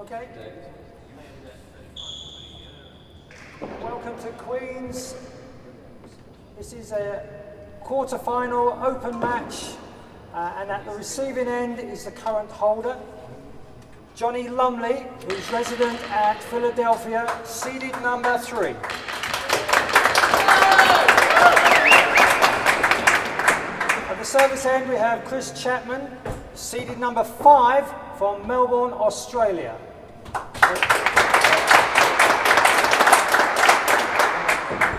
Okay. Welcome to Queens. This is a quarter-final open match, uh, and at the receiving end is the current holder, Johnny Lumley, who's resident at Philadelphia, seeded number three. At the service end, we have Chris Chapman, seeded number five from Melbourne, Australia.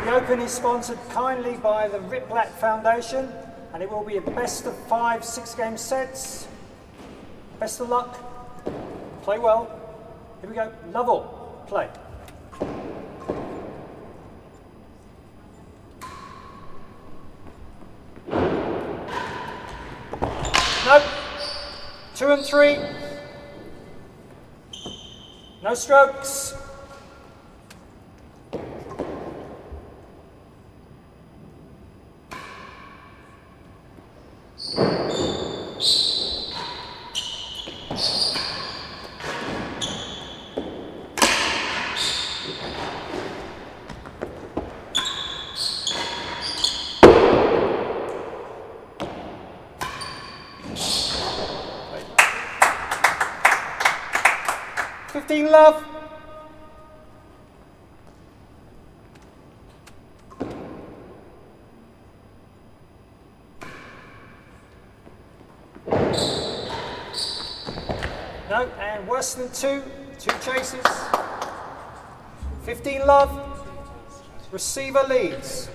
The Open is sponsored kindly by the Rip Foundation, and it will be a best of five six-game sets. Best of luck. Play well. Here we go. Love all. Play. No. Two and three. No strokes. Fifteen love. No, and worse than two, two chases. 15 love, receiver leads.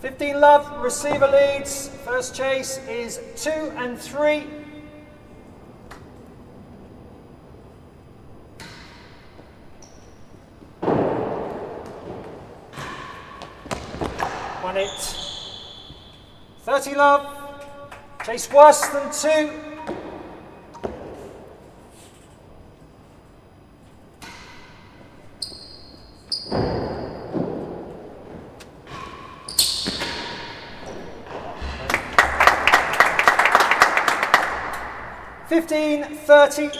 Fifteen love, receiver leads. First chase is two and three. One it. 30 love. Chase worse than two. Fifteen, thirty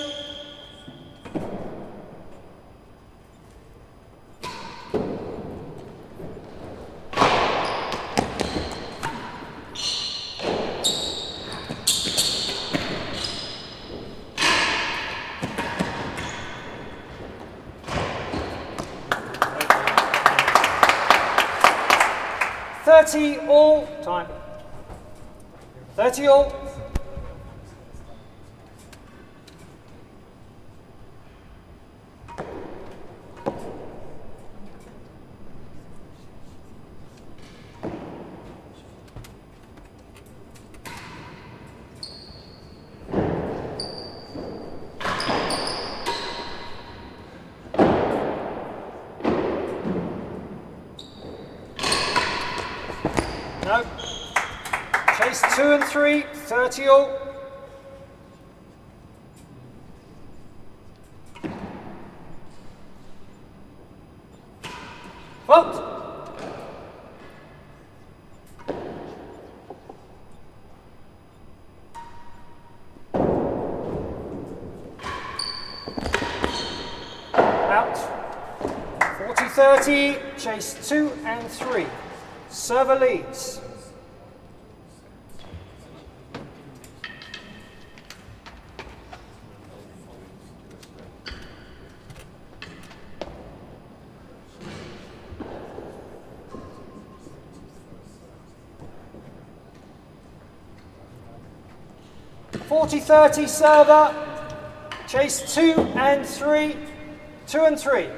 all. Time. Thirty all. No. Chase two and three, 30 all. Fault. Out. 40-30, chase two and three. Server leads. Forty thirty server. Chase two and three. Two and three.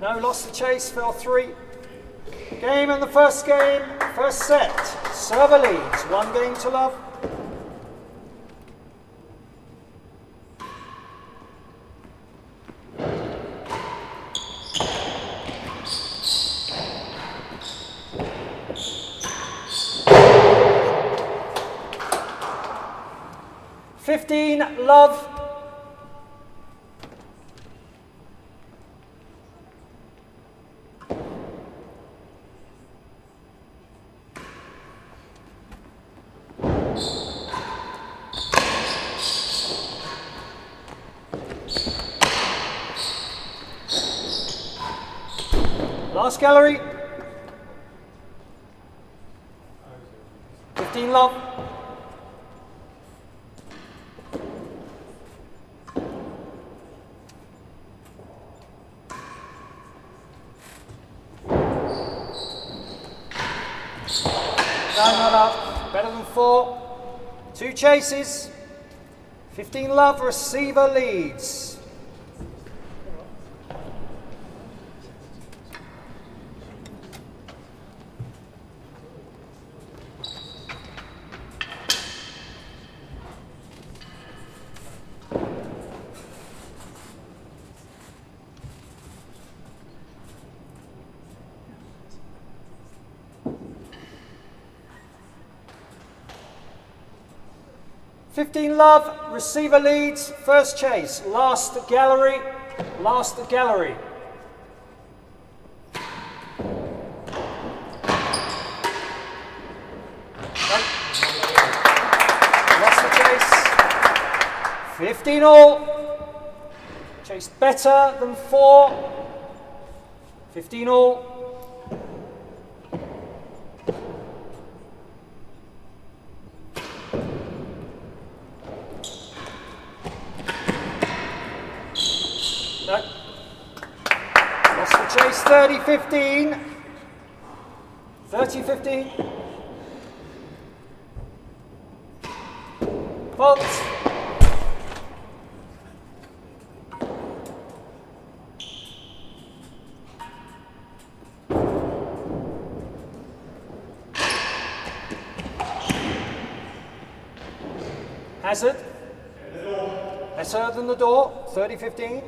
No, lost the chase, fell three. Game in the first game, first set. Server leads, one game to love. 15, love. Last gallery. 15 love. No, not up. Better than four. Two chases. 15 love, receiver leads. Fifteen love, receiver leads, first chase, last gallery, last gallery. Lost the chase. 15 all. Chase better than four. 15 all. No. Lost the chase 30 15. 30 15. Fault. Hazard. Better than the door. 30 15.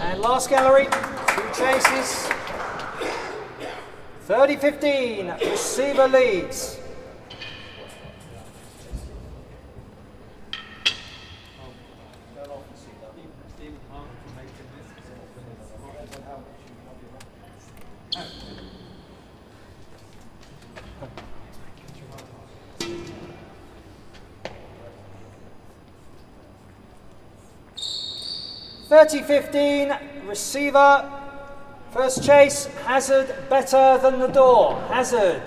And last gallery, two chases. 30-15, receiver leads. Thirty fifteen, receiver. First chase, Hazard better than the door. Hazard.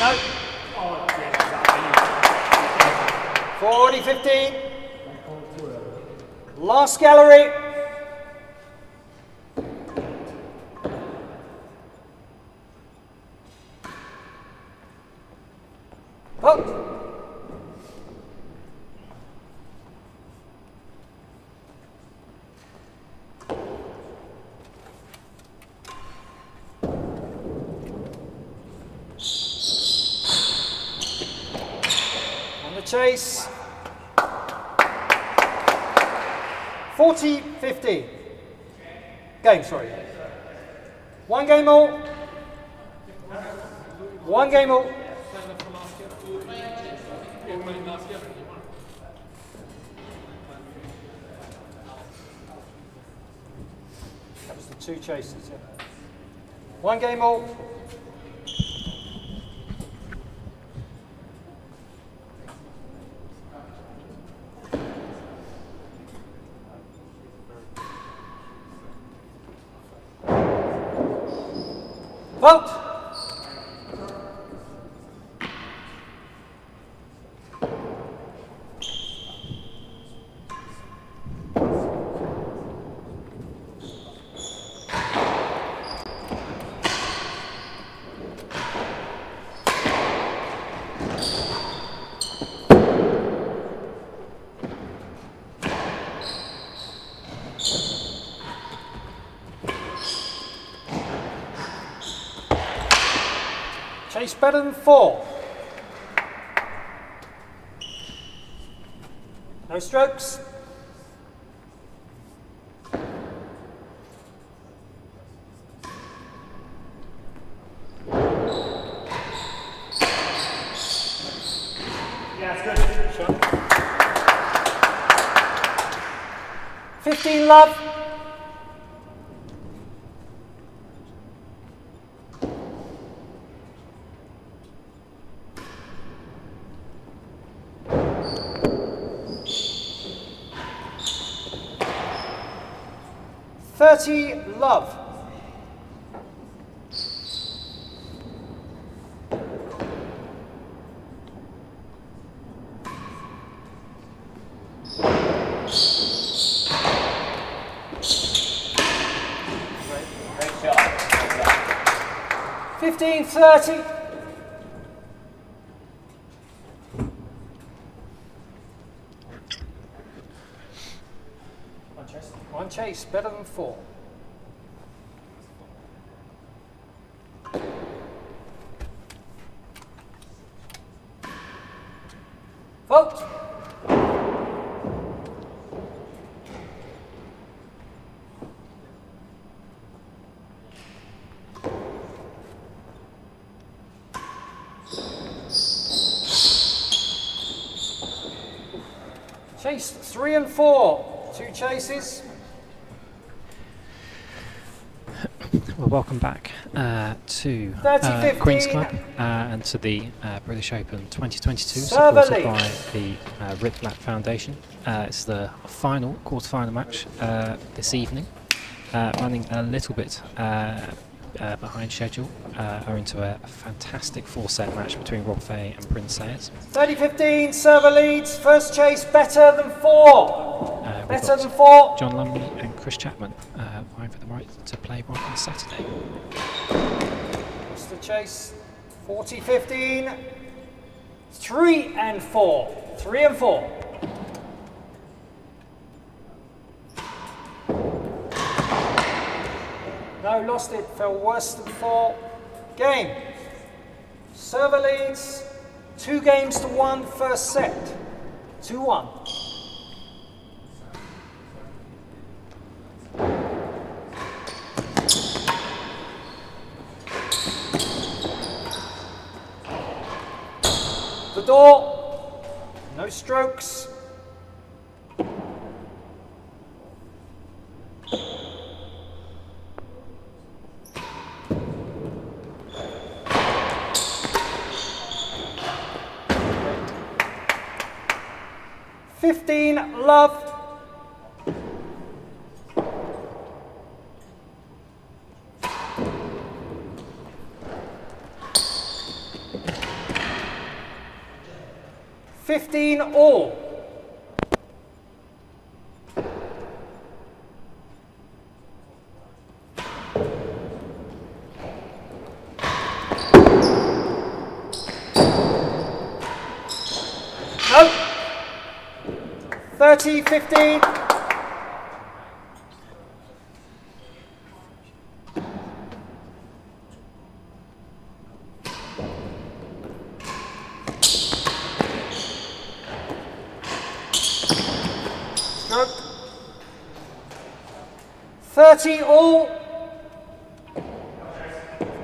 No. 40 15. Last gallery. Vote. On the chase. 40 50. Game, sorry. One game all. One game all. That was the two chases, yeah. One game all. Vote! Chase better than four. No strokes. Yeah, it's good. Sure. 15 love. Thirty love. Great shot. Fifteen thirty. One chase, better than four. Vote. Chase three and four. Well, welcome back uh, to uh, Queen's Club uh, and to the uh, British Open 2022, Server supported by the uh, Ritblat Foundation. Uh, it's the final quarter-final match uh, this evening, uh, running a little bit uh, uh, behind schedule, uh, owing to a fantastic four-set match between Rob Fahey and Bryn Sayers. 30 15, server leads. First chase better than four. We've Better than four. John Lumley and Chris Chapman uh, vying for the right to play one on Saturday. Mr. Chase 40 15. Three and four. Three and four. No, lost it. Fell worse than four. Game. Server leads. Two games to one first set. 2 1. The door. No strokes. Fifteen love. Fifteen all. No. 30, 15. Stroke. 30 all.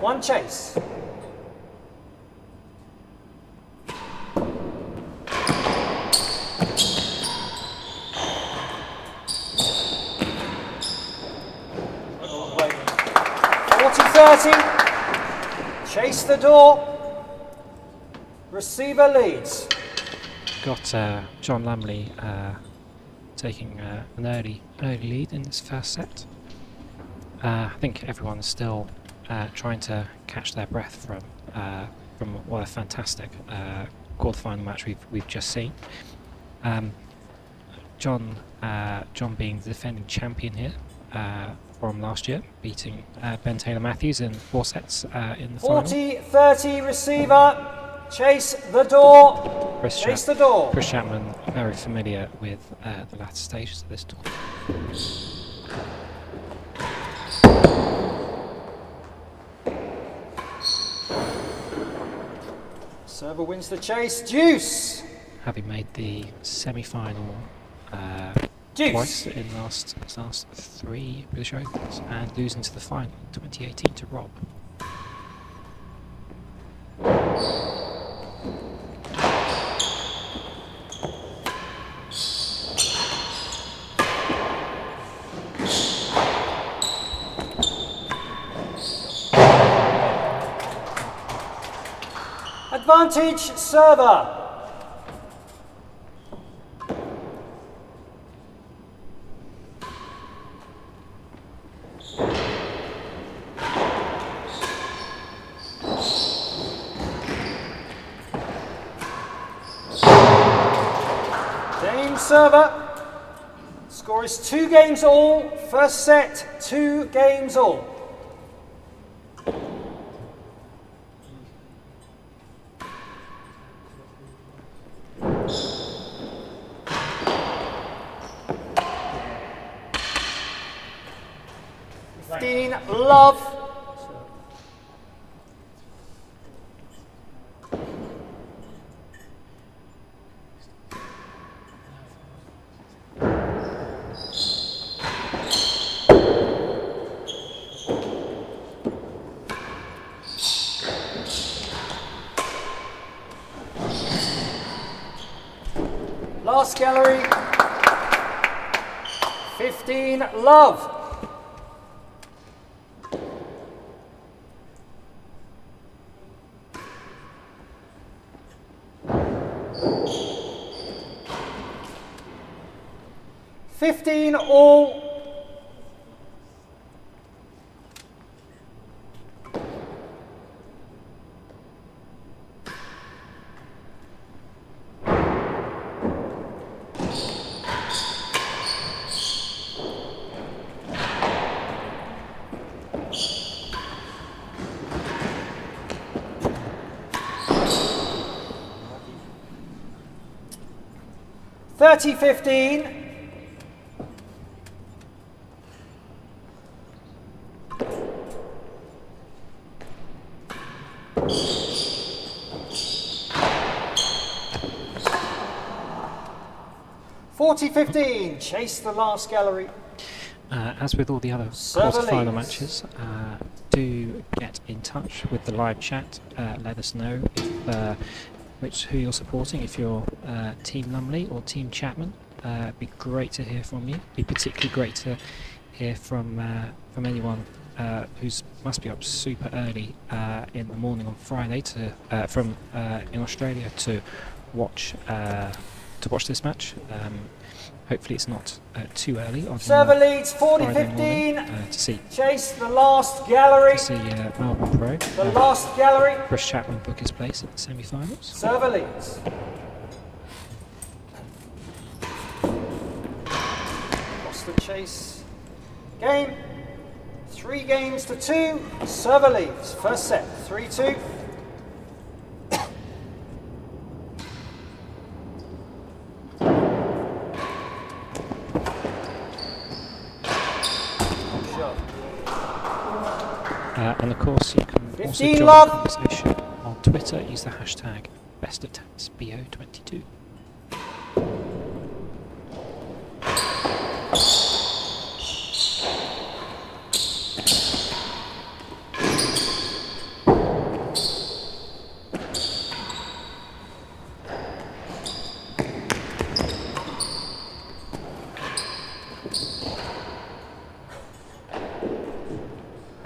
One chase. Forty thirty. Chase the door. Receiver leads. Got uh, John Lumley uh, taking uh, an early early lead in this first set. Uh, I think everyone's still uh, trying to catch their breath from uh, from what a fantastic uh, quarterfinal match we've we've just seen. Um, John John, being the defending champion here from last year, beating uh, Ben Taylor Matthews in four sets uh, in the final. 40 30 receiver. chase the door. Chris, Chase Chap- the door. Chris Chapman, very familiar with uh, the latter stages of this tour. Server wins the chase. Deuce. Having made the semi-final uh, Deuce. twice in the last last three British Opens and losing to the final in 2018 to Rob. Advantage server. Game server. Score is two games all. First set, two games all. 3015. Forty fifteen, chase the last gallery. Uh, as with all the other quarterfinal matches, uh, do get in touch with the live chat. Uh, let us know if, uh, which who you're supporting, if you're uh, Team Lumley or Team Chapman, uh, it'd be great to hear from you. Be particularly great to hear from uh, from anyone uh, who's must be up super early uh, in the morning on Friday to uh, from uh, in Australia to watch uh, to watch this match. Um, hopefully, it's not uh, too early on Server leads 40 Friday morning, 15. uh, to see Chase the last gallery. to see uh, Melbourne Pro. The last gallery. Chris Chapman book his place at the semi-finals. Server leads. Lost the chase. Game. Three games to two. Server leaves. First set. 3 2. Uh, and of course, you can also 15 join love. the conversation on Twitter. Use the hashtag BestOfTatsBO22.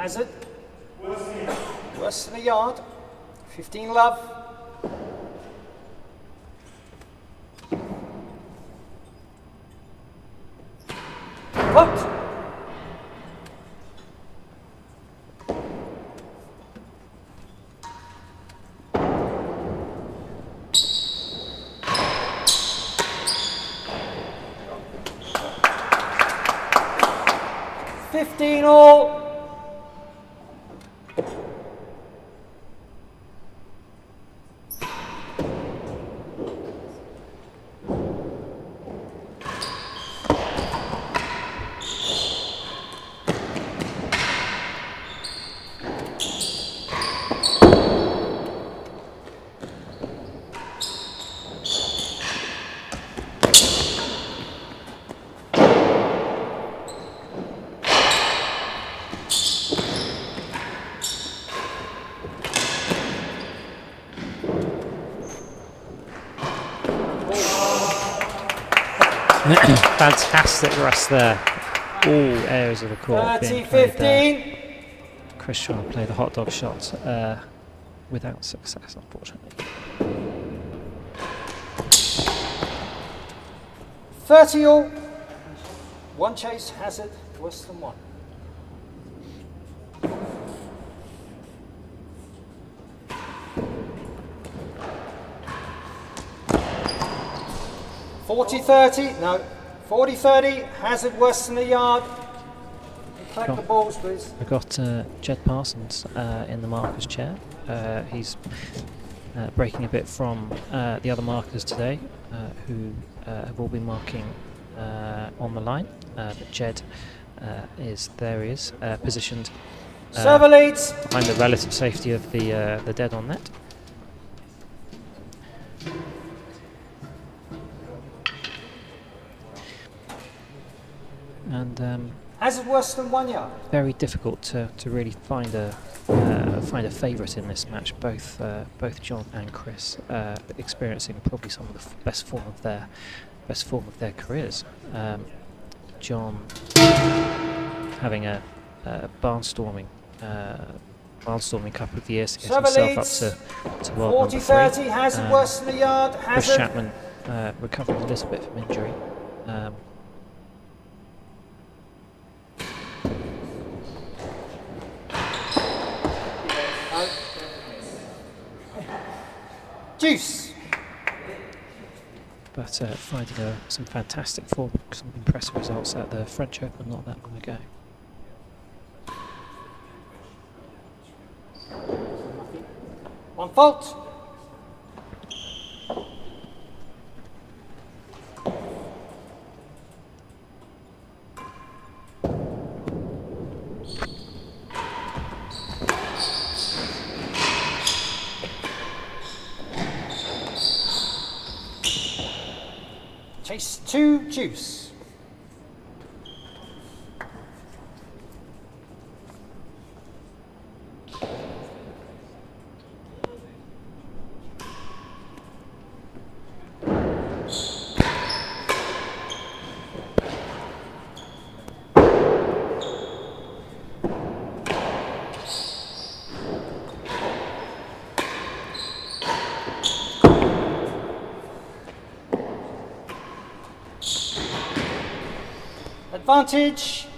Hazard. Worse than a yard. 15 love. Hooked. Fifteen all. Fantastic rest there. All areas of the court 30 being played there. 15. Chris trying to play the hot dog shot uh, without success, unfortunately. 30 all. One chase, hazard, worse than one. Forty thirty, no. Forty thirty, hazard worse than a yard. Collect the balls, please. We've got uh, Jed Parsons uh, in the markers chair. Uh, he's uh, breaking a bit from uh, the other markers today, uh, who uh, have all been marking uh, on the line. Uh, but Jed uh, is there. He is uh, positioned Server leads. behind the relative safety of the uh, the dedans net. And um, Hazard worse than one yard. very difficult to, to really find a uh, find a favourite in this match. Both uh, both John and Chris uh, experiencing probably some of the f- best form of their best form of their careers. Um, John having a, a barnstorming uh, barnstorming couple of years to get himself up to, to world 40 number 30, three. hazard Um, worse than a yard. Chris. Chapman uh, recovering a little bit from injury. Um, Deuce. but uh, finding uh, some fantastic form, some impressive results at the French Open not that long ago. One fault. Chase two, deuce. Advantage,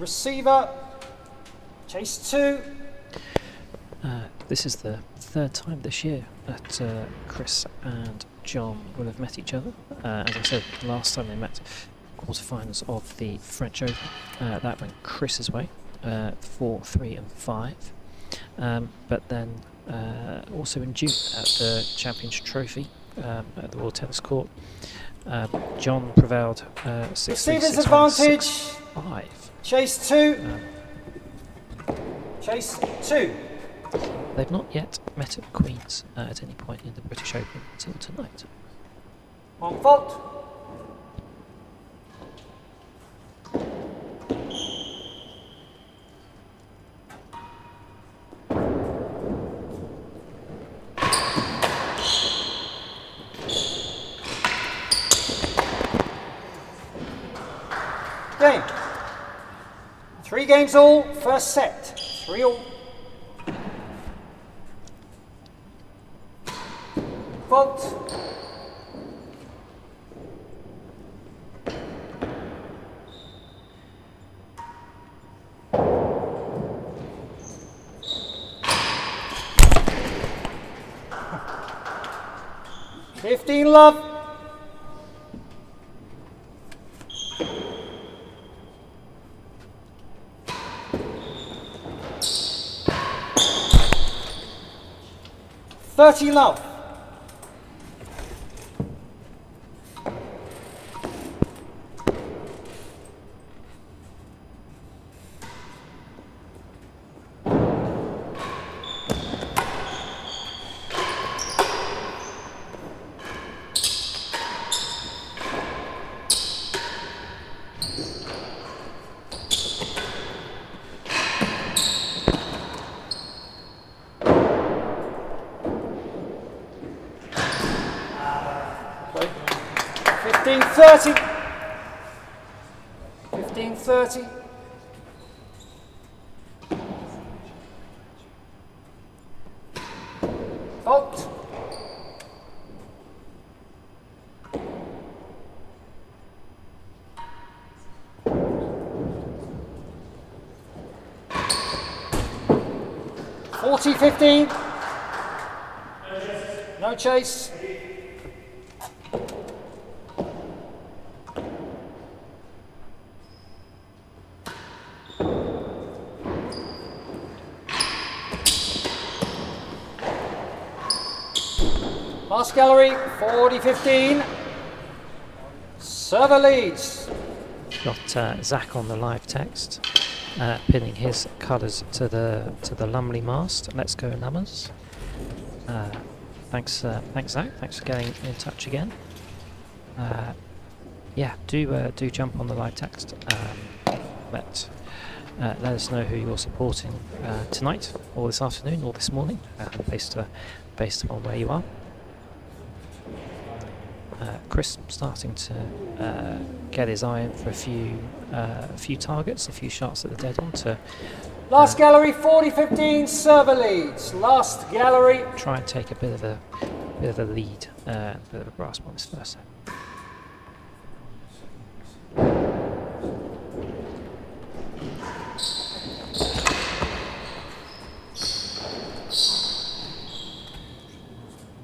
receiver, chase two. Uh, this is the third time this year that uh, Chris and John will have met each other. Uh, as I said, last time they met, quarterfinals of the French Open. Uh, that went Chris's way, uh, four, three, and five. Um, but then uh, also in June at the Championship Trophy um, at the World Tennis Court, um, John prevailed uh, six, Receiver's advantage, six, five. chase two, Um, chase two. They've not yet met at Queen's uh, at any point in the British Open until tonight. One fault. Game. Three games all, first set. Three all. Fault. Fifteen love. Thirty love. 15. No chase. Pass gallery, 40-15. Server leads. Got uh, Zach on the live text uh, pinning his colours to the to the Lumley mast. Let's go Numbers. Uh, thanks, uh, thanks Zach. Thanks for getting in touch again. Uh, yeah, do uh, do jump on the live text. Um, let uh, let us know who you're supporting tonight, or this afternoon, or this morning, based based on where you are. Chris starting to uh, get his eye in for a few uh, a few targets, a few shots at the dead one to Last gallery, 40-15. Server leads. Last gallery. try and take a bit of a bit of a lead, uh, a bit of a grasp on this first set.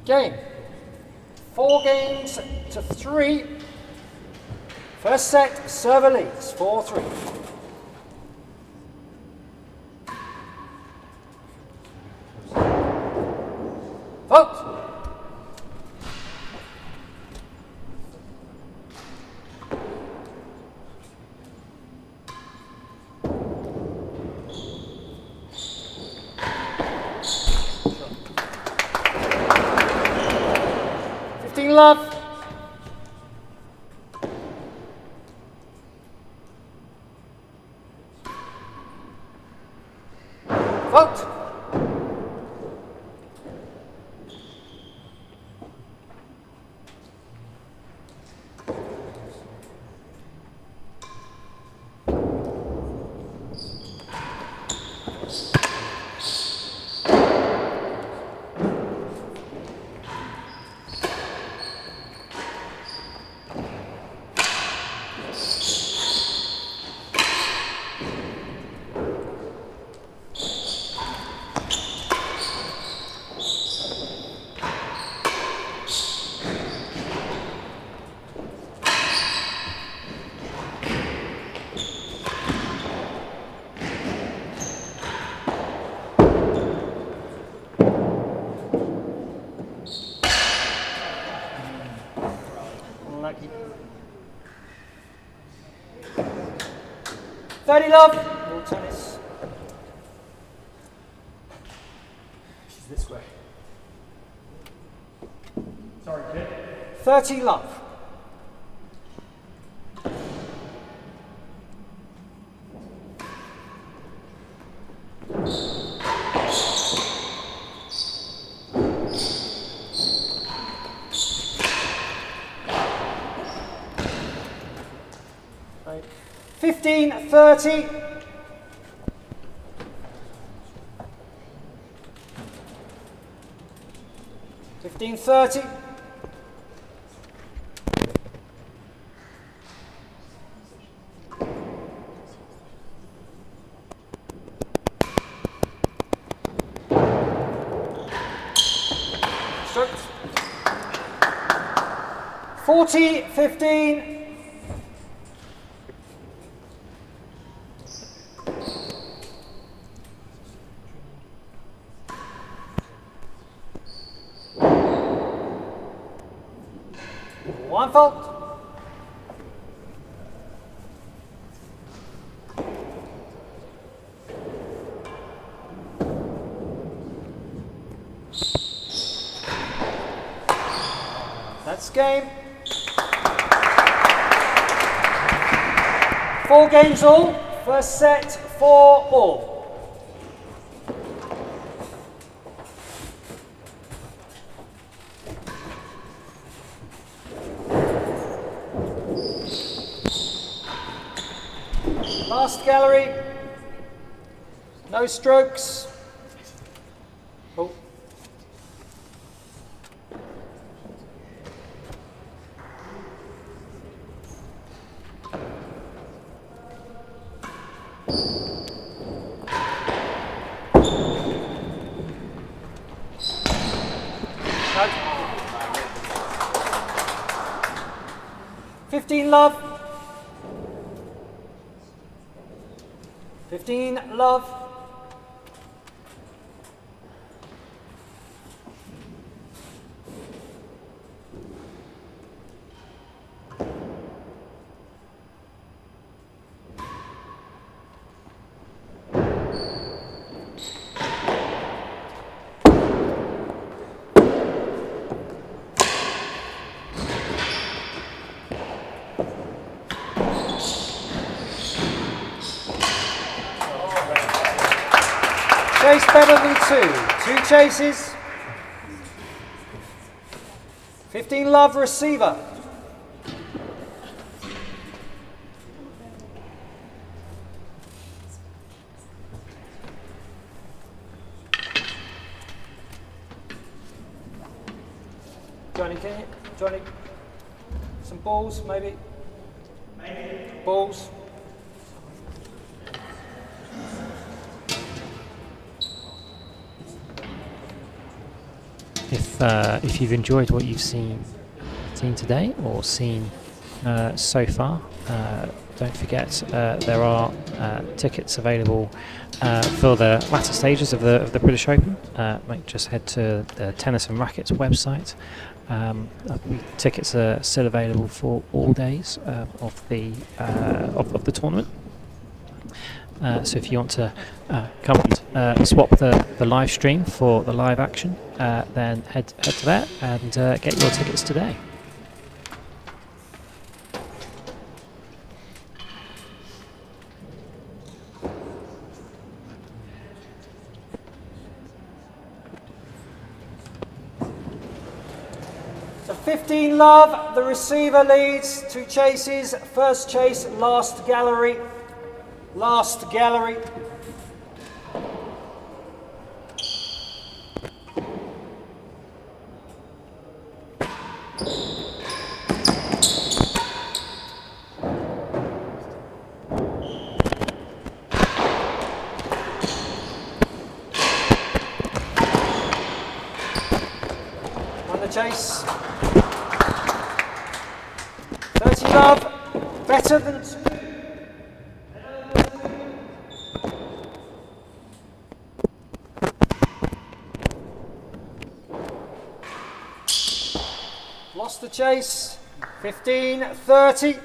Game. Four games to three. First set, server leads, 4-3. Vote. Fifteen love. Vote. Unlucky. 30 love. Ball tennis. She's this way. Sorry, kid. 30 love. Right. 15, 30. Fifteen thirty. Strokes. Forty, fifteen. One fault. That's game. Four all. First set, four all. Last gallery. No strokes. Oh. No. 15 love. 15 love. Chase better than two. Two chases. 15 love receiver. Johnny, can you? Johnny, some balls maybe? Maybe. Balls. If uh, if you've enjoyed what you've seen seen today or seen uh, so far, uh, don't forget uh, there are uh, tickets available for the latter stages of the of the British Open. Just head to the Tennis and Rackets website. Um, tickets are still available for all days of the of, of the tournament. Uh, so if you want to uh, come and uh, swap the, the live stream for the live action, uh, then head head to there and uh, get your tickets today. So 15 love, the receiver leads, two chases, first chase, last gallery, last gallery. On the chase. 30 love, better than two. Lost the chase. 15, 30.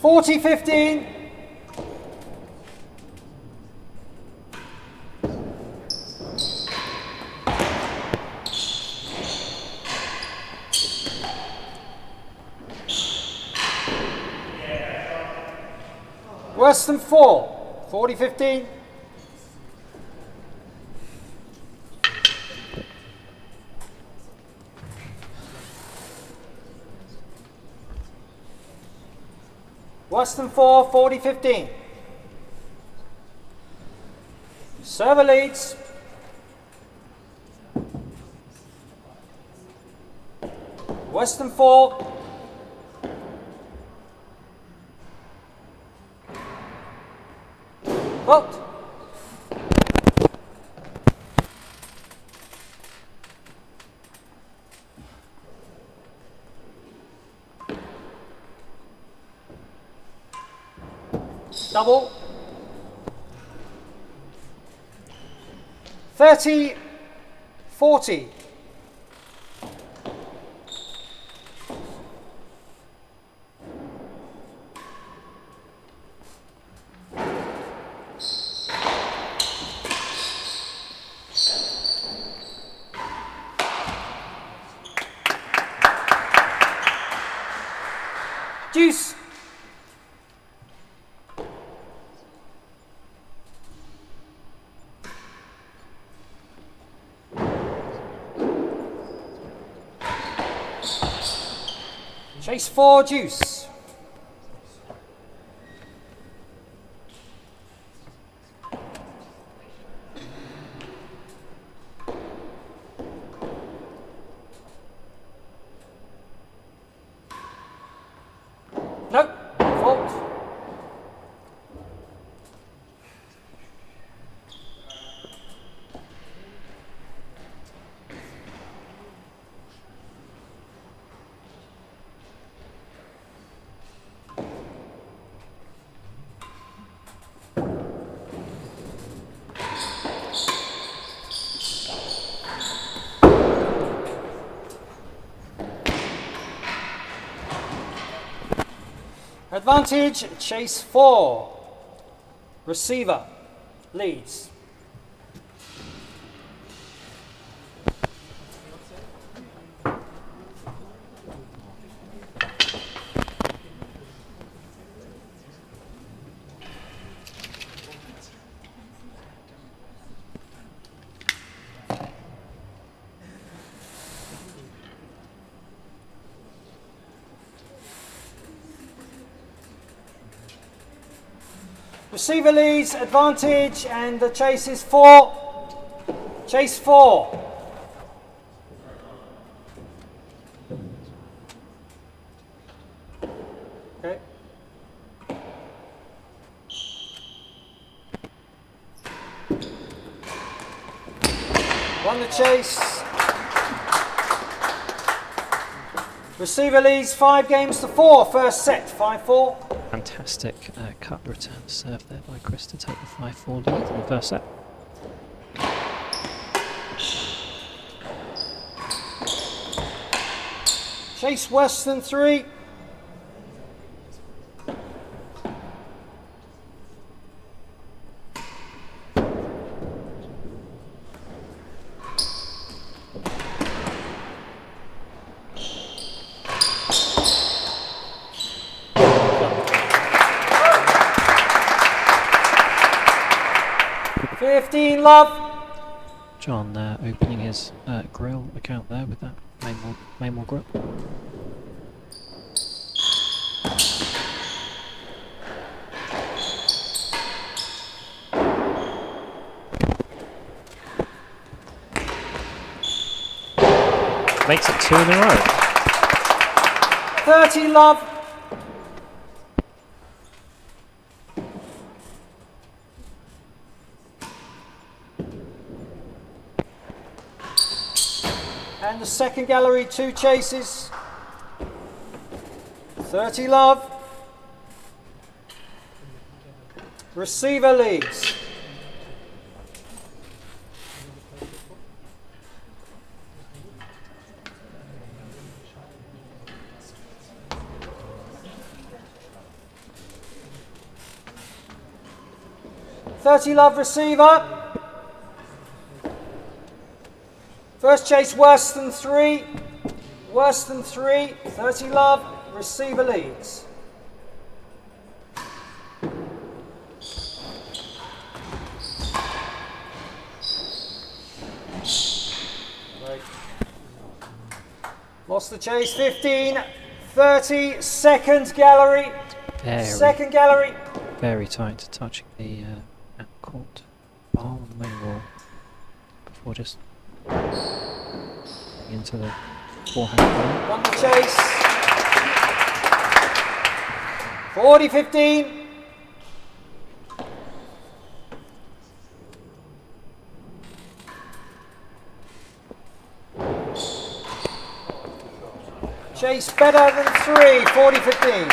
Forty fifteen. Worse than four. Forty fifteen. Worse than four, 40 15. Server leads. Than four. Vote. Double. 30, 40. Deuce. Four, deuce. Nope, fault. Advantage, chase four. Receiver leads. Receiver leads, advantage, and the chase is four. Chase four. Okay. Won the chase. Receiver leads five games to four. First set, 5-4. Fantastic uh, cut return serve there by Chris to take the 5-4 lead in the first set. Chase Weston, three. Fifteen love. John uh, opening his uh, grille account there with that Maymore, Maymore grille. Makes it two in a row. Thirty love. And the second gallery, two chases. 30 love. Receiver leads. Thirty love receiver. First chase worse than three. Worse than three. 30 love. Receiver leads. Lost the chase. 15. 30. Second gallery. Very, Second gallery. very tight to touching the uh, court bar on the main wall before just into the forehand. volley. Won the chase. 40 15. Chase better than three, 40 15.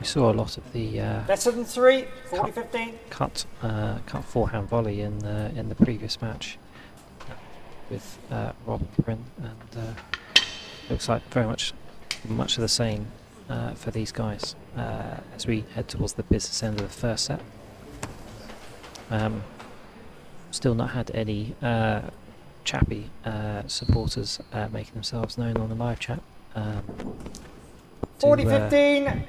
We saw a lot of the uh, Better than three, 40 15. cut uh, cut forehand volley in the in the previous match with uh, Rob Bryn, and uh, looks like very much much of the same uh, for these guys uh, as we head towards the business end of the first set. Um, still not had any uh, chappy uh, supporters uh, making themselves known on the live chat. Um, do, 40 uh, 15.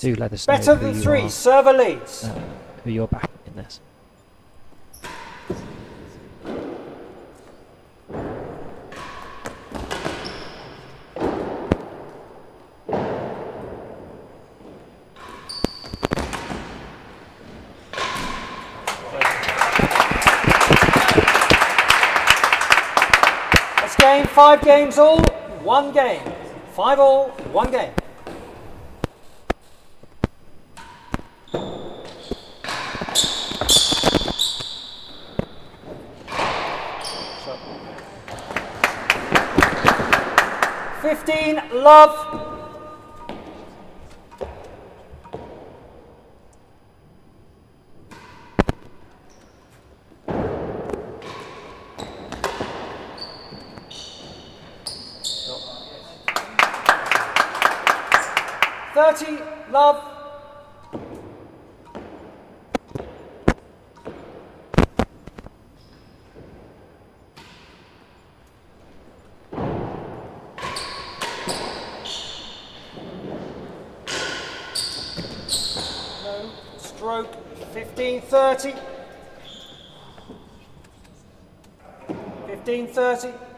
do let us know Better who than three, are, server leads. who you're backing in this. five games all, one game. Five all, one game. Fifteen, love. 1530. 1530.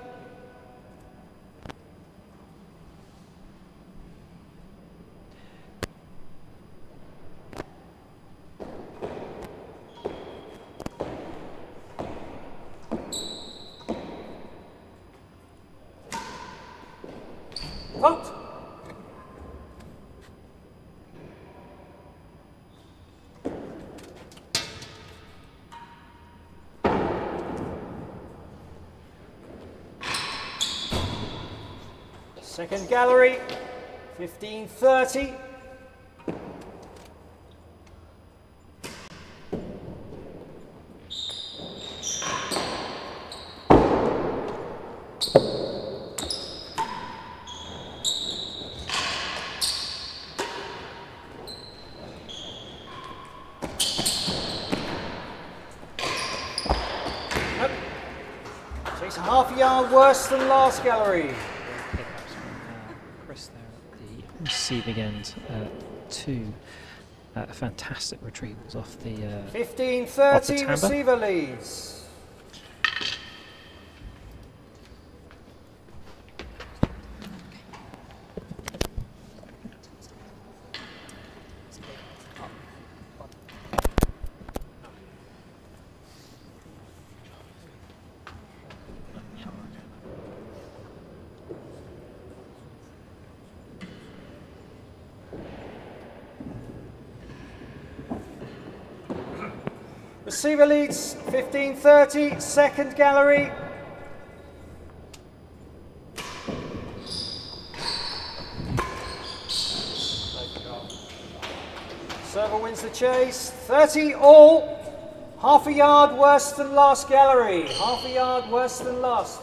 Second gallery, 1530. Nope. Takes a half a yard worse than last gallery. Pickups from uh, Chris there at the receiving end. Uh, two fantastic retrievals off the. Uh, 1530 tambour. receiver leads. Receiver leads 1530, second gallery. Server wins the chase. 30 all. Half a yard worse than last gallery. Half a yard worse than last.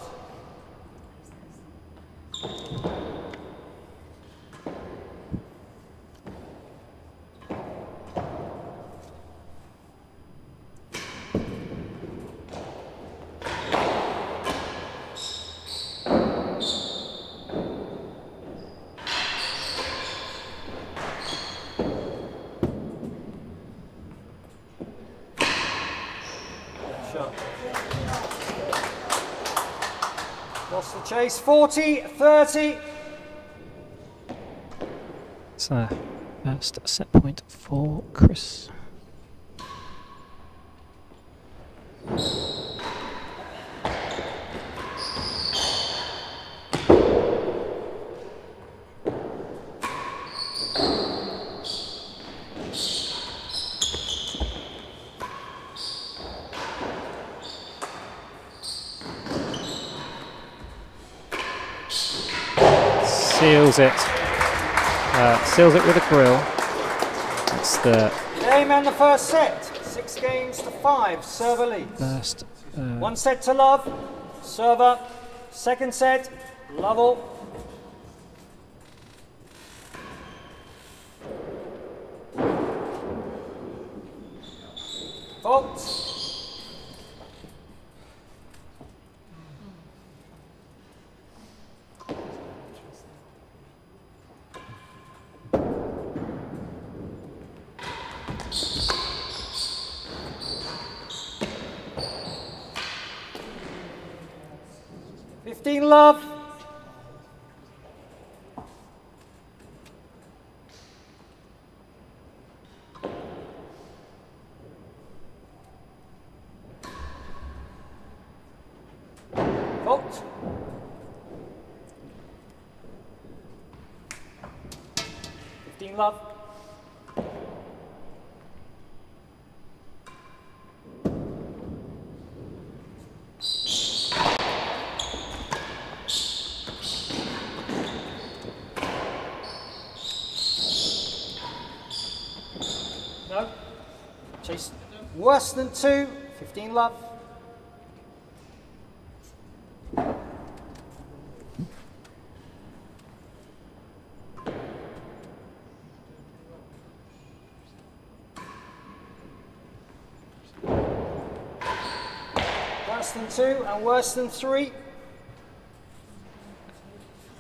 Sure. Lost 40, 30. it's uh, first set point for Chris. Seals it. Uh, seals it with a grille. That's the Game and the first set. Six games to five. Server leads. first. Uh, One set to love. Server. Second set. Lovell. Fault. Fifteen love. Fault. 15 love. No. Chase worse than two. 15 love. Worse than two and worse than three.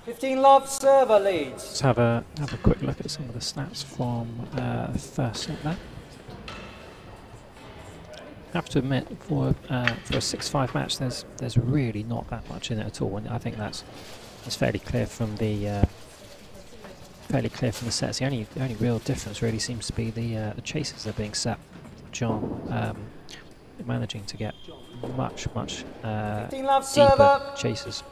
15 love, server leads. Let's have a have a quick look at some of the stats from uh, set there. I have to admit, for uh, for a six-five match, there's there's really not that much in it at all, and I think that's that's fairly clear from the uh, fairly clear from the sets. The only the only real difference really seems to be the uh, the chases that are being set. John um, managing to get much much uh, deeper server. chases.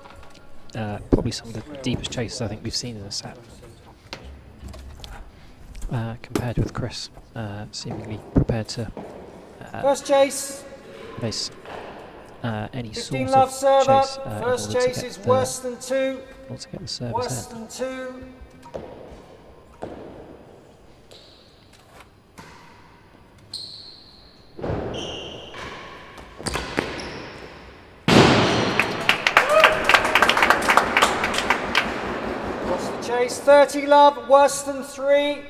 Uh, probably some of the deepest chases I think we've seen in the set. Uh, compared with Chris, uh, seemingly prepared to First chase. face uh, any 15 sort of server. chase uh, First chase is the- worse than two. in to get the service Worse than two. The chase. 30 love, worse than three.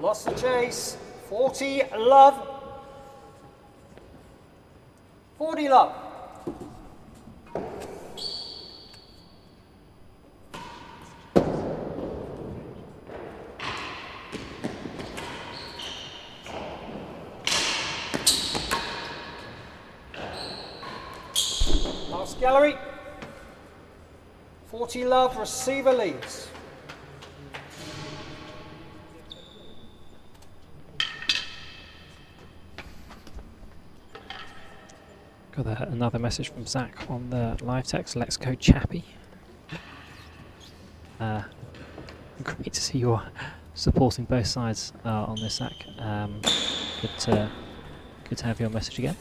Lost the chase. 40 love. 40 love. Last gallery. 40 love, receiver leads. Got a, another message from Zach on the live text. Let's go, Chappie. Uh, great to see you're supporting both sides uh, on this, Zach. Um, good, to, good to have your message again.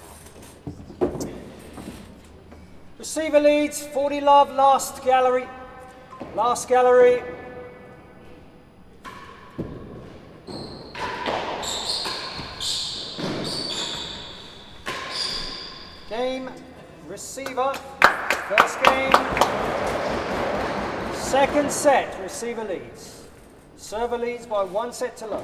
Receiver leads, 40 love, last gallery. Last gallery. Game, receiver. First game. Second set, receiver leads. Server leads by one set to love.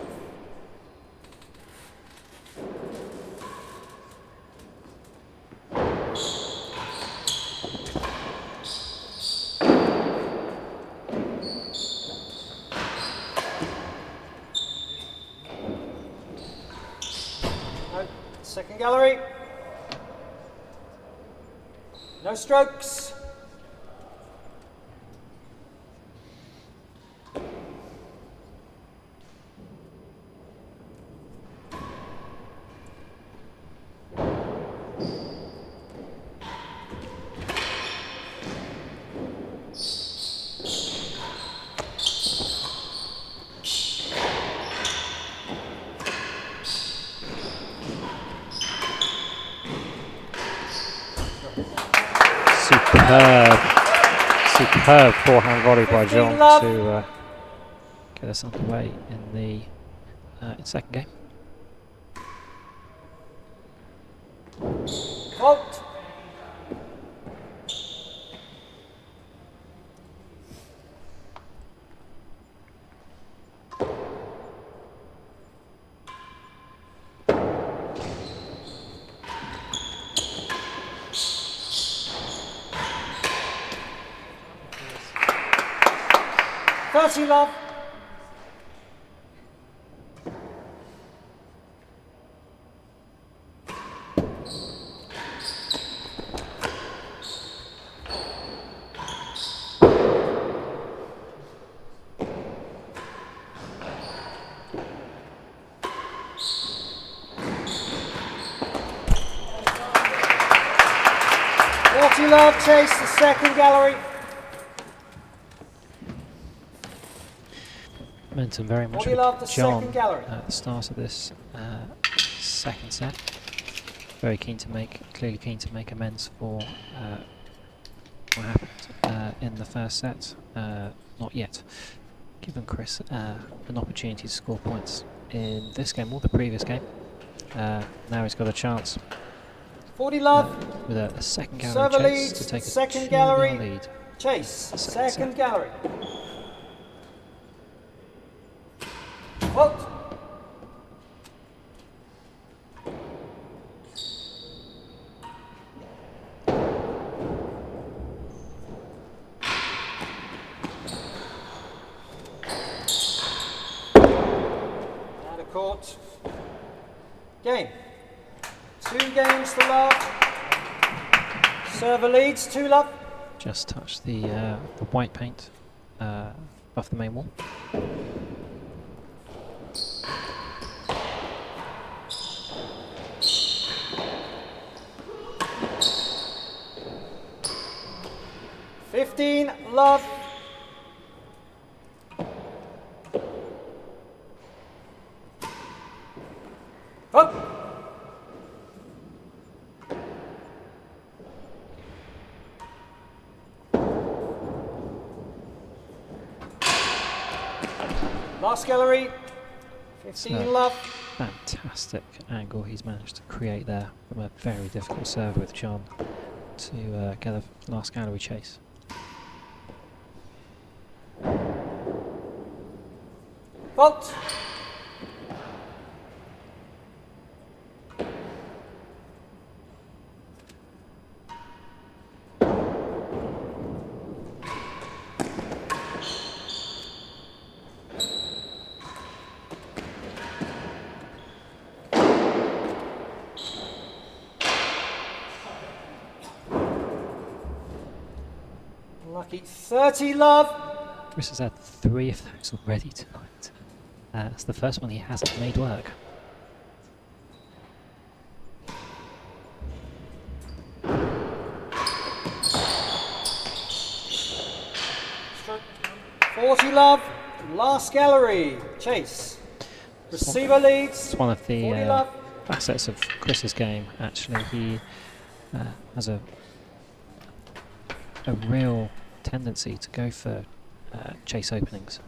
No. Second gallery. No strokes. Superb, superb forehand volley by 15 John love. To uh, get us underway in the uh, in second game. Fault. Thirty love. 40 love, chase the second gallery. Momentum very much with love, the John second gallery. at the start of this uh, second set. Very keen to make, clearly keen to make amends for uh, what happened uh, in the first set. Uh, not yet. Given Chris uh, an opportunity to score points in this game or the previous game. Uh, now he's got a chance 40 uh, love, with a, a second gallery Server chase leads, to take a second gallery. lead. chase, Second second set. gallery. Vote. Out of court. Game. Two games to love. Two love. Just touch the uh, the white paint uh, off the main wall. Fifteen, love. Up. Last gallery. Fifteen, So- love. Fantastic angle he's managed to create there from a very difficult serve with John to uh, get the last gallery chase. Fault. Lucky 30 love. Chris has had three of those already tonight. Uh, it's the first one he hasn't made work. Stroke. 40 love. Last gallery. Chase. Receiver leads. It's one of the 40 uh, facets of Chris's game. Actually, he uh, has a a real tendency to go for uh, chase openings,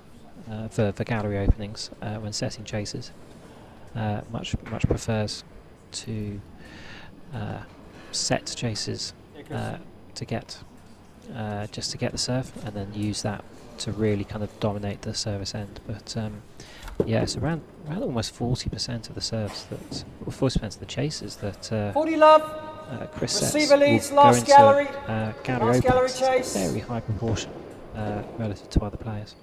uh, for, for gallery openings uh, when setting chases. Uh, much much prefers to uh, set chases to get just to get the serve and then use that to really kind of dominate the service end. But um, yeah, it's around around almost forty percent of the serves that, or forty percent of the chases that uh, 40 love. Uh, Chris sets Receiver will leads, go last into, gallery. Uh, gallery Last gallery. It's a chase. Very high proportion uh, relative to other players.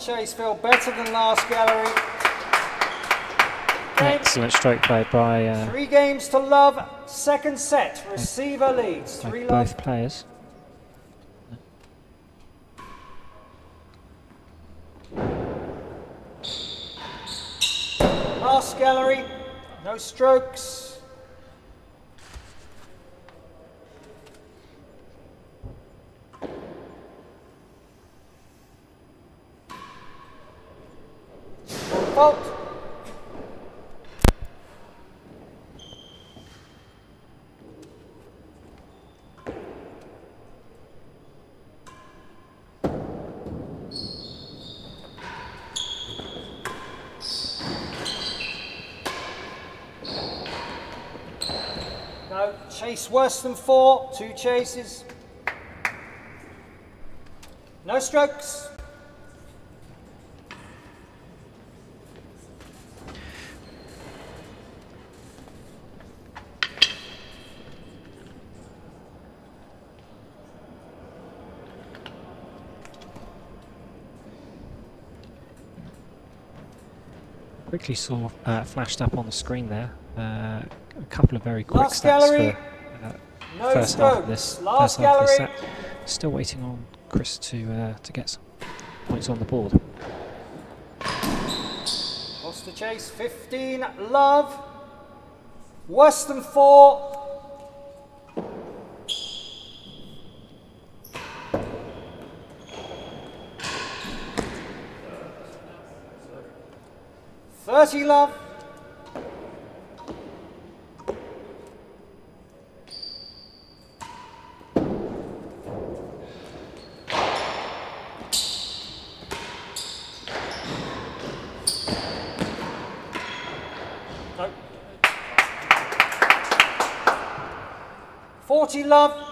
Chase, feel better than last gallery. Excellent stroke play by, uh, Three games to love. Second set. Receiver leads. Three both love. players. Last gallery. No strokes. Worse than four, two chases. No strokes. quickly saw uh, flashed up on the screen there. Uh, a couple of very quick Last gallery. for no first half of this Last first half of this set. Still waiting on Chris to uh, to get some points on the board. The chase. 15. Love. Worse than four. Thirty love. Love.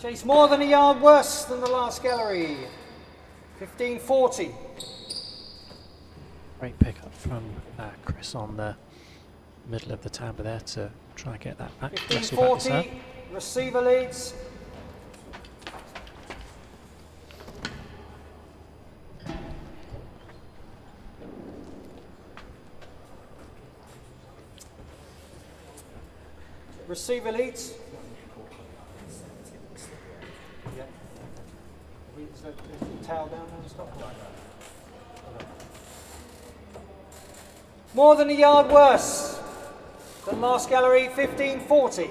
Chase more than a yard worse than the last gallery. 1540. Great pickup from uh, Chris on the middle of the tambour there to try and get that back. wrestle back 1540. Receiver leads. Receiver leads. Yeah. Is the, down on the stop? Okay. More than a yard worse than last gallery, 1540.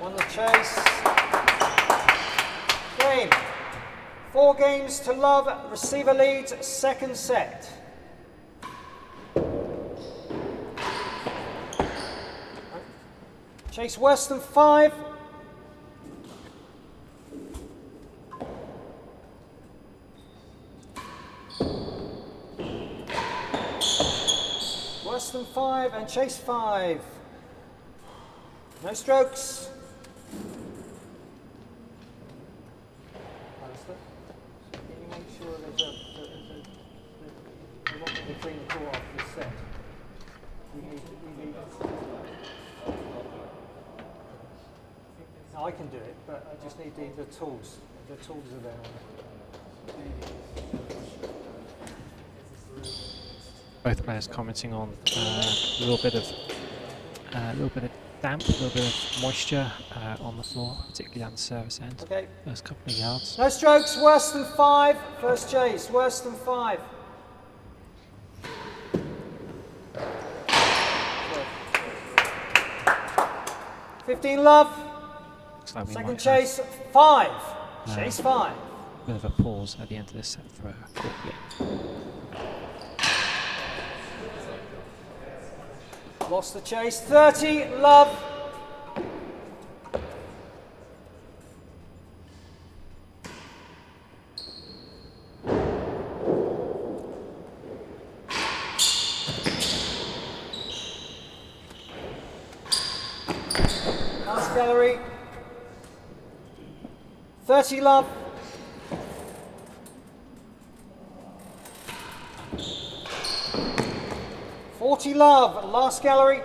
Won the chase. Game. Four games to love. Receiver leads. Second set. Chase worse than five. Worse than five and chase five. No strokes. Alistair, can you make sure there's a, there's a, we want me to clean the floor off this set? We need, we need. No, I can do it, but I just need the, tools. The tools are there. Both players commenting on uh, a little bit of uh, a little bit of damp, a little bit of moisture uh, on the floor, particularly down the service end. Okay. First couple of yards. No strokes, worse than five. First chase, worse than five. Fifteen love. Looks like we Second might have chase, five. No. Chase five. a bit of a pause at the end of this set for a quick game. Lost the chase. Thirty love. Last gallery. 30 love. Forty love, last gallery.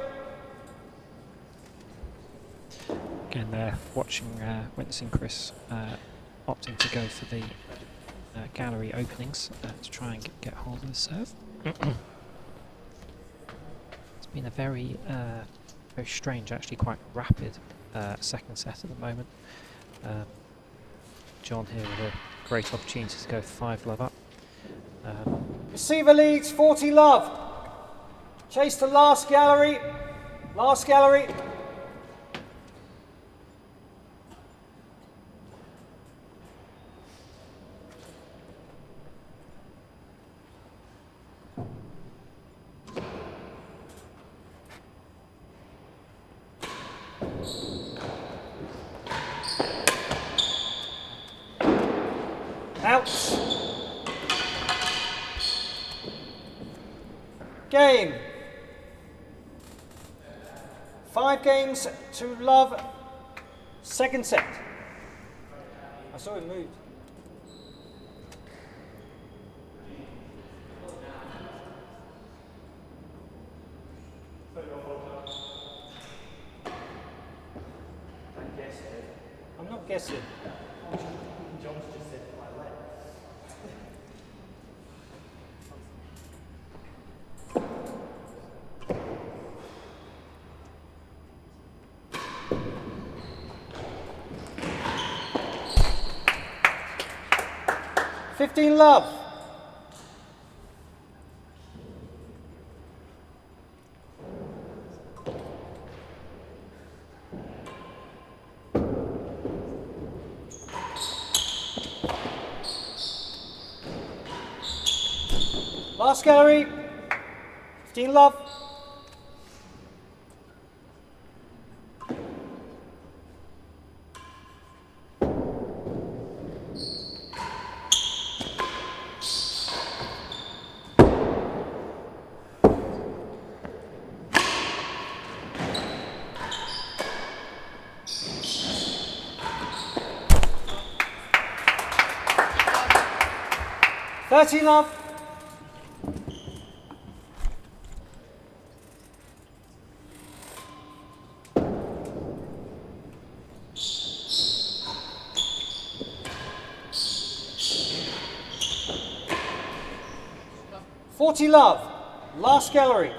Again, they're watching, uh, witnessing Chris uh, opting to go for the uh, gallery openings uh, to try and get, get hold of the serve. it's been a very, uh, very strange, actually quite rapid uh, second set at the moment. Um, John here with a great opportunity to go five love up. Um, Receiver leads 40 love. Chase to last gallery. Last gallery. Out. Game. Five to love. Second set. I saw him move. I'm not guessing. Fifteen love. Last gallery. Fifteen love. Thirteen love. Forty love. Last gallery.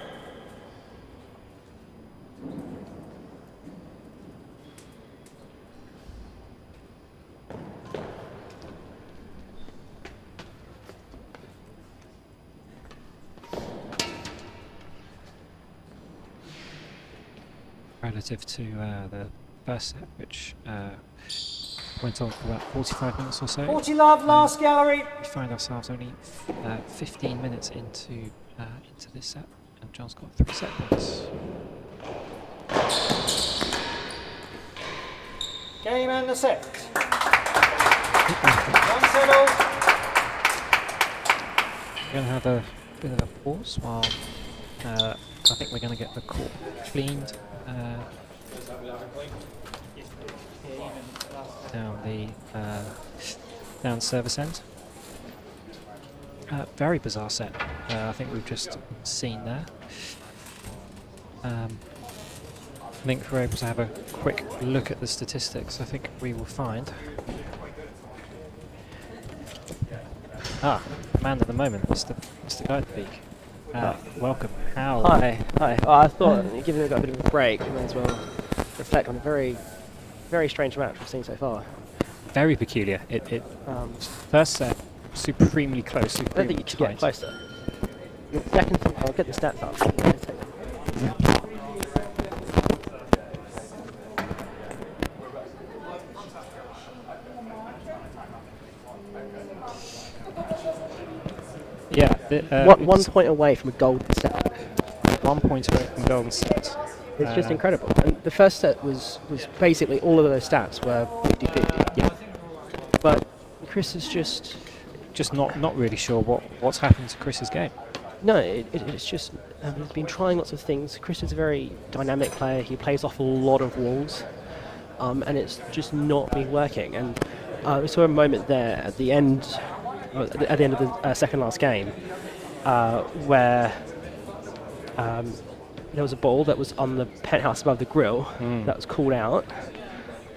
Relative to uh, the first set, which uh, went on for about 45 minutes or so. Forty love. Last gallery. We find ourselves only uh, 15 minutes into uh, into this set, and John's got three set points. Game and the set. One settle. We're going to have a bit of a pause while uh, I think we're going to get the court cleaned uh, down the uh, down service end. Uh, very bizarre set. Uh, I think we've just seen there. Um, I think if we're able to have a quick look at the statistics, I think we will find. Ah, man of the moment, Mr. Mr. Guidepeak. Uh, welcome. How? Hi, hi. Oh, I thought, given we've got a bit of a break, we may as well reflect on a very, very strange match we've seen so far. Very peculiar. It, it Um, first set supremely close. I don't think you could get closer. The second thing, I'll get the stats up. Yeah. The, uh, One, one point away from a golden set. one point away from golden set. It's just Uh, incredible. And the first set was, was basically all of those stats were 50-50. Yeah. But Chris is just Just not not really sure what what's happened to Chris's game. No, it, it, it's just um, he's been trying lots of things. Chris is a very dynamic player. He plays off a lot of walls, um, and it's just not been working. And uh, we saw a moment there at the end, uh, at the- at the end of the uh, second last game, uh, where um, there was a ball that was on the penthouse above the grille that was called out.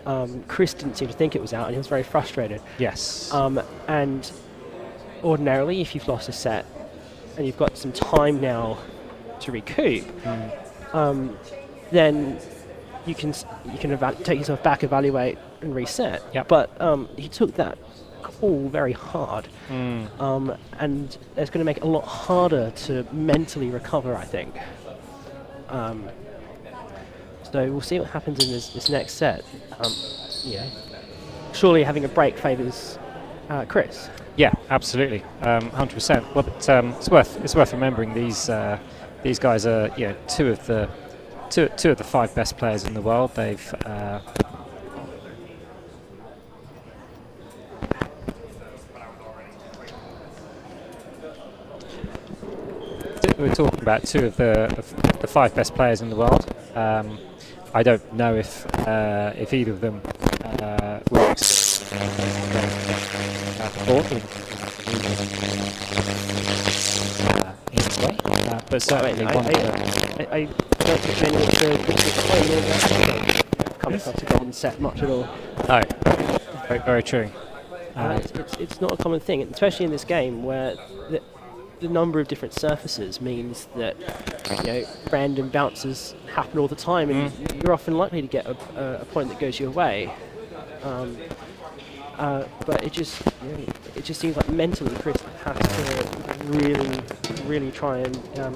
Um, Chris didn't seem to think it was out, and he was very frustrated. Yes. Um, and ordinarily, if you've lost a set and you've got some time now to recoup, um, then you can you can take yourself back, evaluate, and reset. Yep. But um, he took that call very hard, Mm. um, and it's going to make it a lot harder to mentally recover. I think. Um, so we'll see what happens in this, this next set. Um, yeah. Surely having a break favours uh, Chris. Yeah, absolutely, um, hundred percent. Well, but, um, it's worth it's worth remembering these uh, these guys are you know two of the two two of the five best players in the world. They've uh, we're talking about two of the of the five best players in the world. Um, I don't know if uh, if either of them uh, will. ex- uh, fourth in a way, but certainly I, one I, of the- I, I don't think many of the the coming across the golden set much at all. No, very, very true. Uh, Uh, it's, it's, it's not a common thing, especially in this game where the, the number of different surfaces means that you know random bounces happen all the time, and Mm. you're often likely to get a, a, a point that goes your way. Um, uh, but it just you know, it just seems like mentally Chris has to really, really try and um,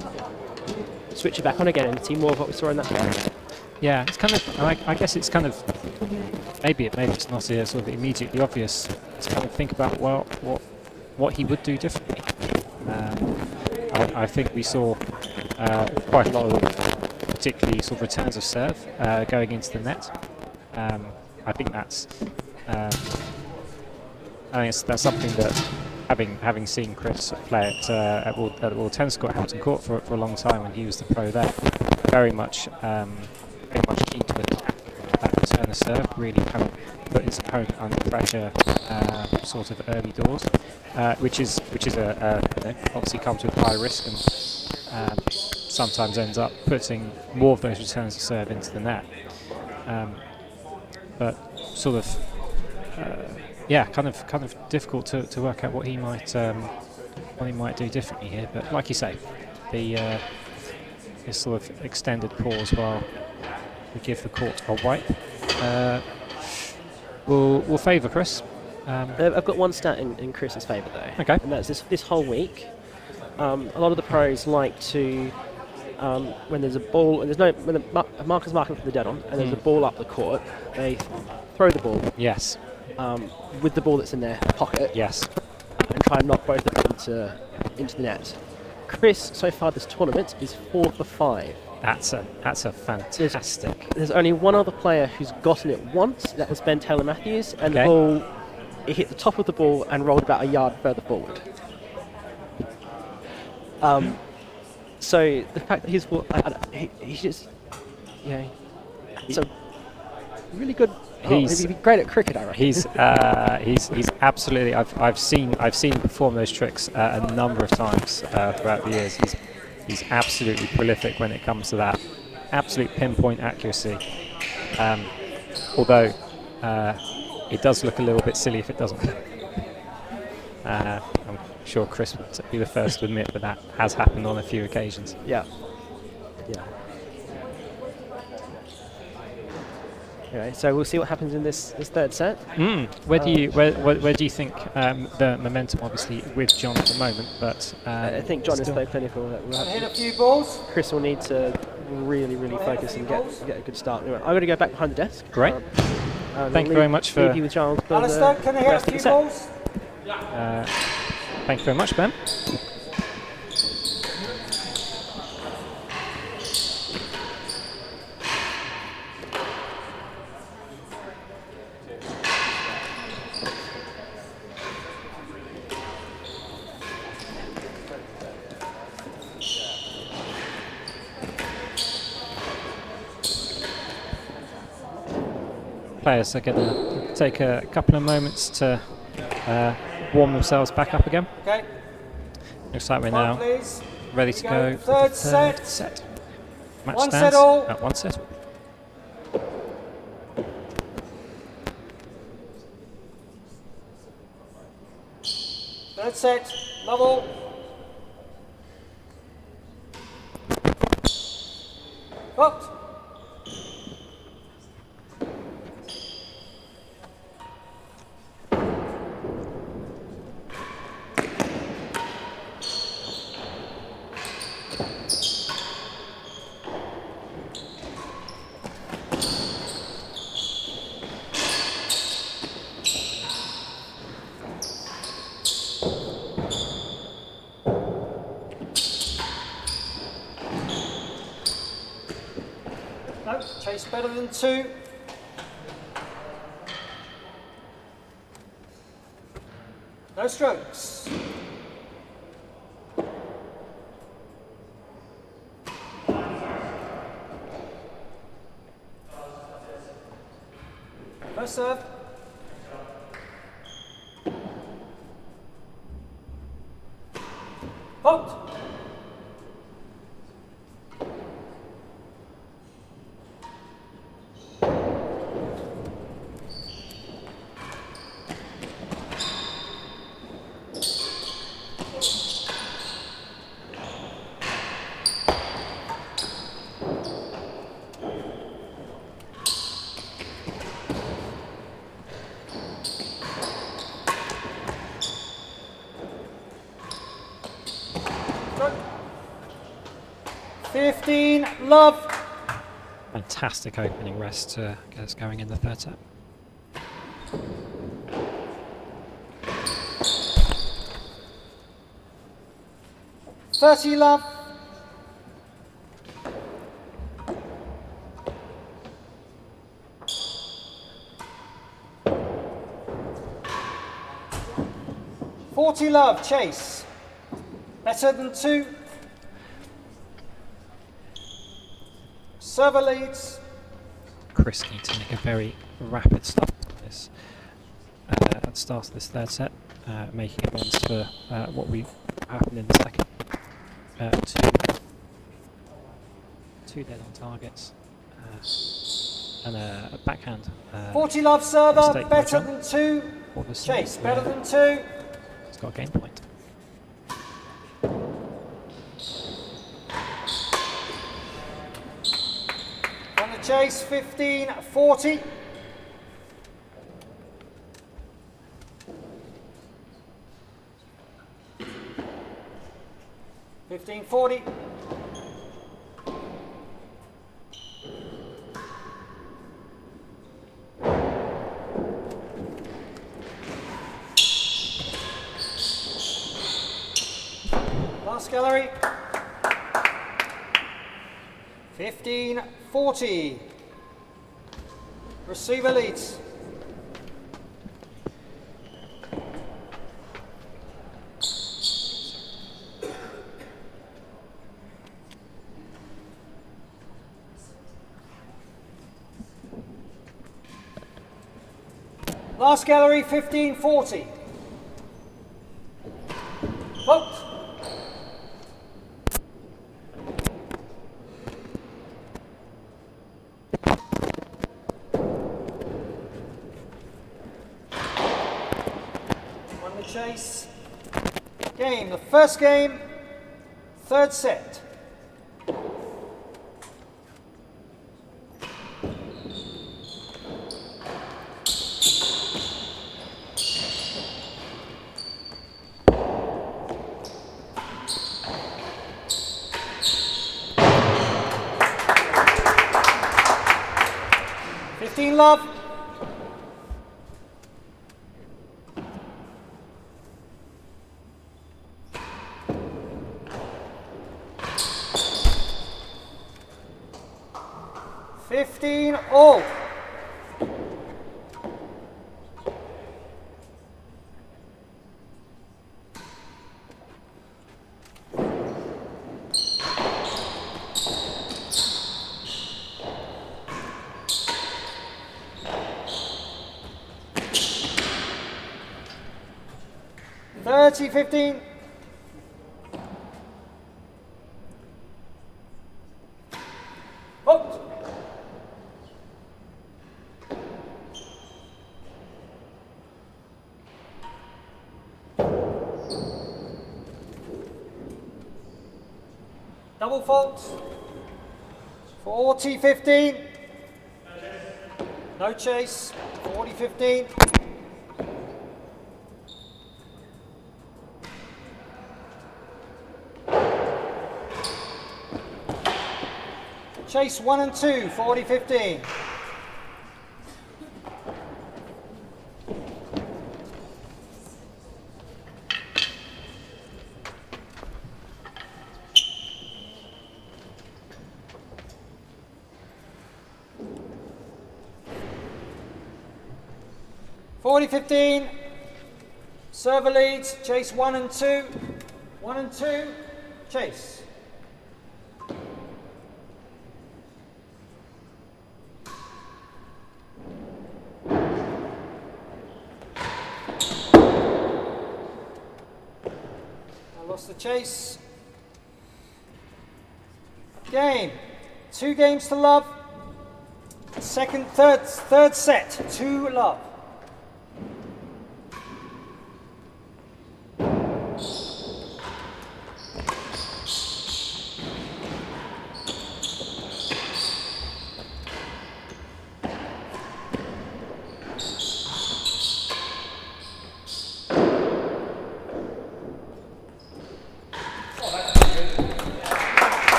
switch it back on again and see more of what we saw in that game. Yeah, it's kind of. I, I guess it's kind of. Maybe it. Maybe it's not uh, sort of immediately obvious. To kind of think about well, what what he would do differently. Um, I, I think we saw uh, quite a lot of, particularly sort of returns of serve uh, going into the net. Um, I think that's. Um, I think that's something that, having having seen Chris play at uh, at, Royal, at Royal Tennis Court, Hampton Court for, for a long time when he was the pro there, very much um, very much keen to return of serve, really kind of put his opponent under pressure, uh, sort of early doors, uh, which is which is a, a obviously comes with high risk and um, sometimes ends up putting more of those returns to serve into the net. Um, but sort of, uh, yeah, kind of kind of difficult to, to work out what he might um, what he might do differently here. But like you say, the uh, this sort of extended pause while we give the court a wipe uh, will will favour Chris. Um, Uh, I've got one stat in, in Chris's favour though. Okay. And that's this, this whole week. Um, a lot of the pros like to, um, when there's a ball, and there's no, when the mar- marker's marking for the dedans, and there's a Hmm. ball up the court, they throw the ball yes, um, with the ball that's in their pocket yes, and try and knock both of them into, into the net. Chris, so far this tournament, is four for five. That's a that's a fantastic. There's only one other player who's gotten it once, that was Ben Taylor Matthews, and Okay. the ball, it hit the top of the ball and rolled about a yard further forward. Um, so the fact that he's, wa- I, I, he, he's just, yeah, it's a really good. Oh, He's- he'd be great at cricket, I reckon. He's uh, he's he's absolutely. I've, I've seen I've seen him perform those tricks uh, a number of times uh, throughout the years. He's he's absolutely prolific when it comes to that. Absolute pinpoint accuracy. Um, although uh, it does look a little bit silly if it doesn't. Uh, I'm sure Chris would be the first to admit that that has happened on a few occasions. Yeah. Yeah. Anyway, so we'll see what happens in this, this third set. Mm. Where do you where, where, where do you think um, the momentum obviously with John at the moment, but um, I I think John is still- so clinical that we'll Hit a few balls. Chris will need to really, really focus and get, get a good start. Anyway, I'm going to go back behind the desk. Great. Um, Thank you leave- very much for- leave you with Charles for Alistair, the can I hit a few the set. balls? Uh, thank you very much, Ben. Players are going to take a couple of moments to uh, warm themselves back up again. Okay, Looks like we're now please. ready to go. go. the Third set. set. Match One set stands all. at one set. Third set, level. Hooked. No, chase two. No strokes. First serve. Fault. Stroke. 15, love. Fantastic opening rest to get us going in the third set. Thirty love. Forty love, chase. Better than two. Server leads. Chris need to make a very rapid start on this uh, start this third set, uh, making amends for uh, what we happened in the second. Uh, two, two dedans targets, uh, and a, a backhand. Uh, 40 love server, better than two. Chase, better than two. He's got a game point. On chase, 15, 40. Fifteen forty. Last gallery. Fifteen forty. Receiver leads. Last gallery, 1540. Vote. On the chase. Game, the first game, third set. Fifteen love. Fifteen all. Thirty fifteen. Vote. Double fault. 40 15. No chase. 40 15. Chase 1 and 2, 40 15. Forty fifteen, server leads, chase one and two, one and two, chase. Chase. Game. Two games to love. Second, third, third set. Two love.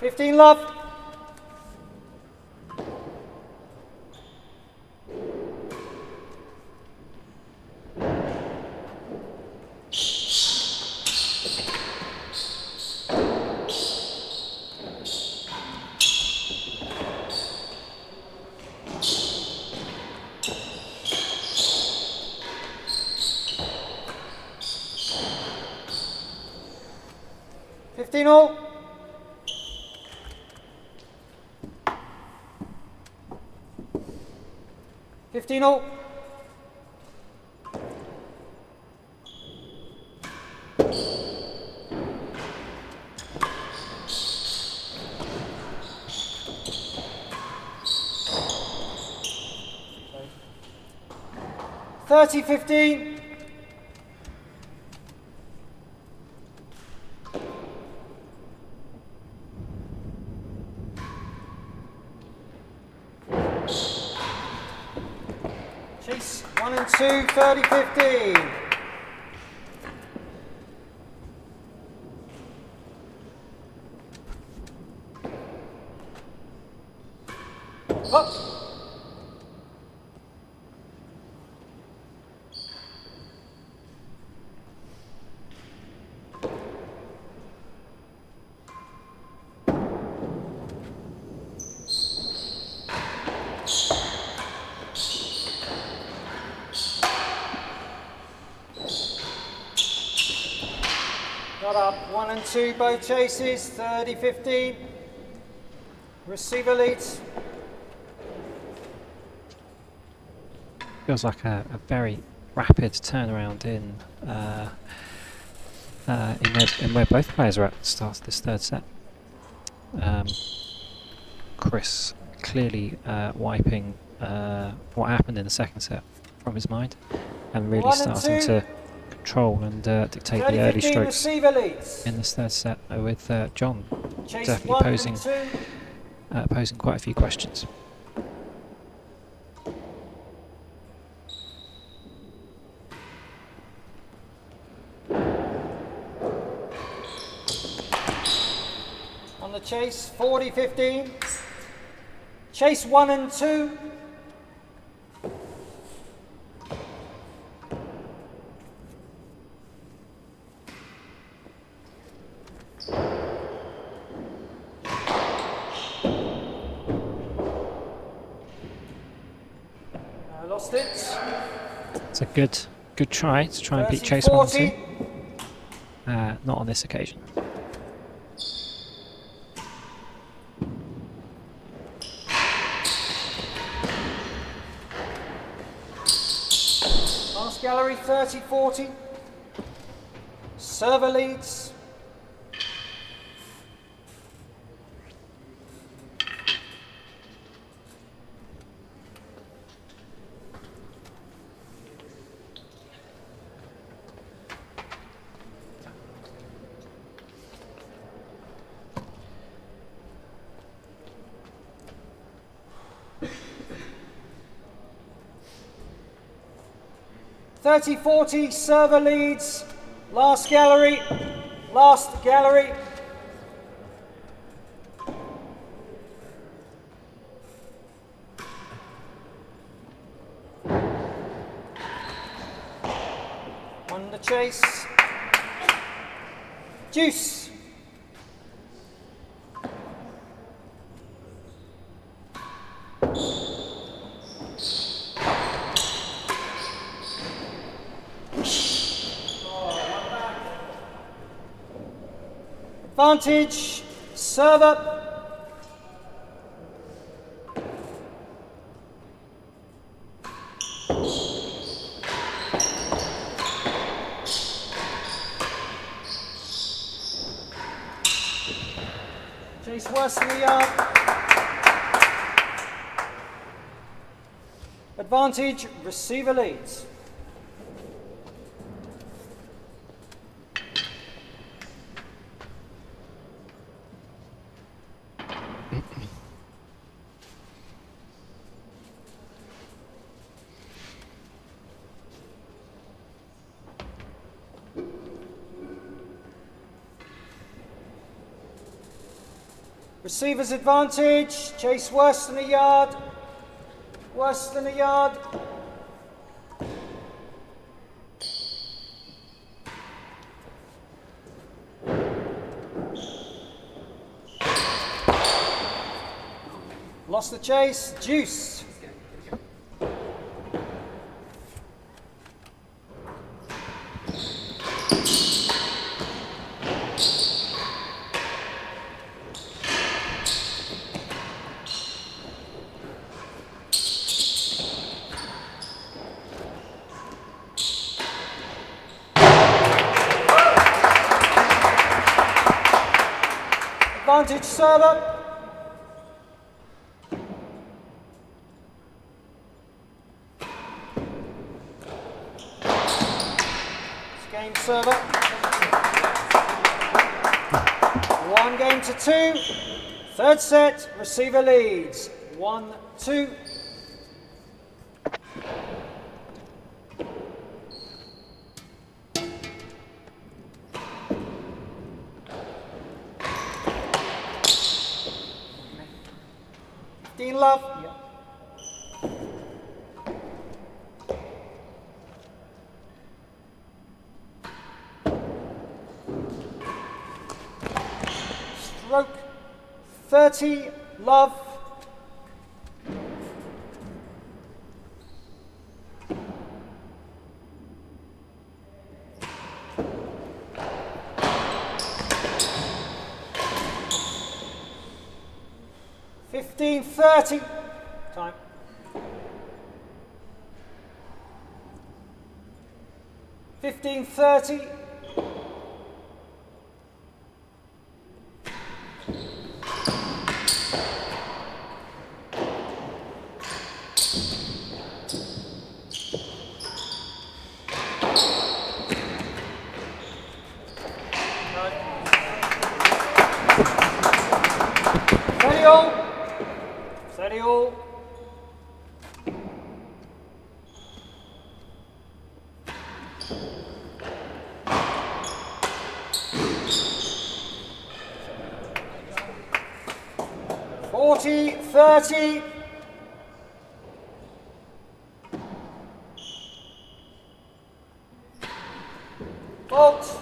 Fifteen love. Fifteen all. Fifteen. Thirty fifteen. 3015. Two, both chases, 30 15. Receiver leads. Feels like a, a very rapid turnaround in, uh, uh, in, where, in where both players are at the start of this third set. Um, Chris clearly uh, wiping uh, what happened in the second set from his mind and really One starting two. to control and uh, dictate the early 15, strokes in this third set with uh, John Chase definitely posing uh, posing quite a few questions. On the chase, 40 15. Chase one and two. I lost it. It's a good good try to try and beat 30, Chase one and 40. two. Uh, not on this occasion. Last gallery 30 40. Server leads. Thirty forty server leads. Last gallery. Last gallery. On the chase. Deuce. Advantage, serve up. Chase the yard. Advantage, receiver leads. Receiver's advantage. Chase worse than a yard. Worse than a yard. Lost the chase. Deuce. Game server. One game to two. Third set, receiver leads. One, two. 30, Love. Fifteen thirty. Time. Fifteen thirty. Steady all. Steady all. Forty, thirty. Fault.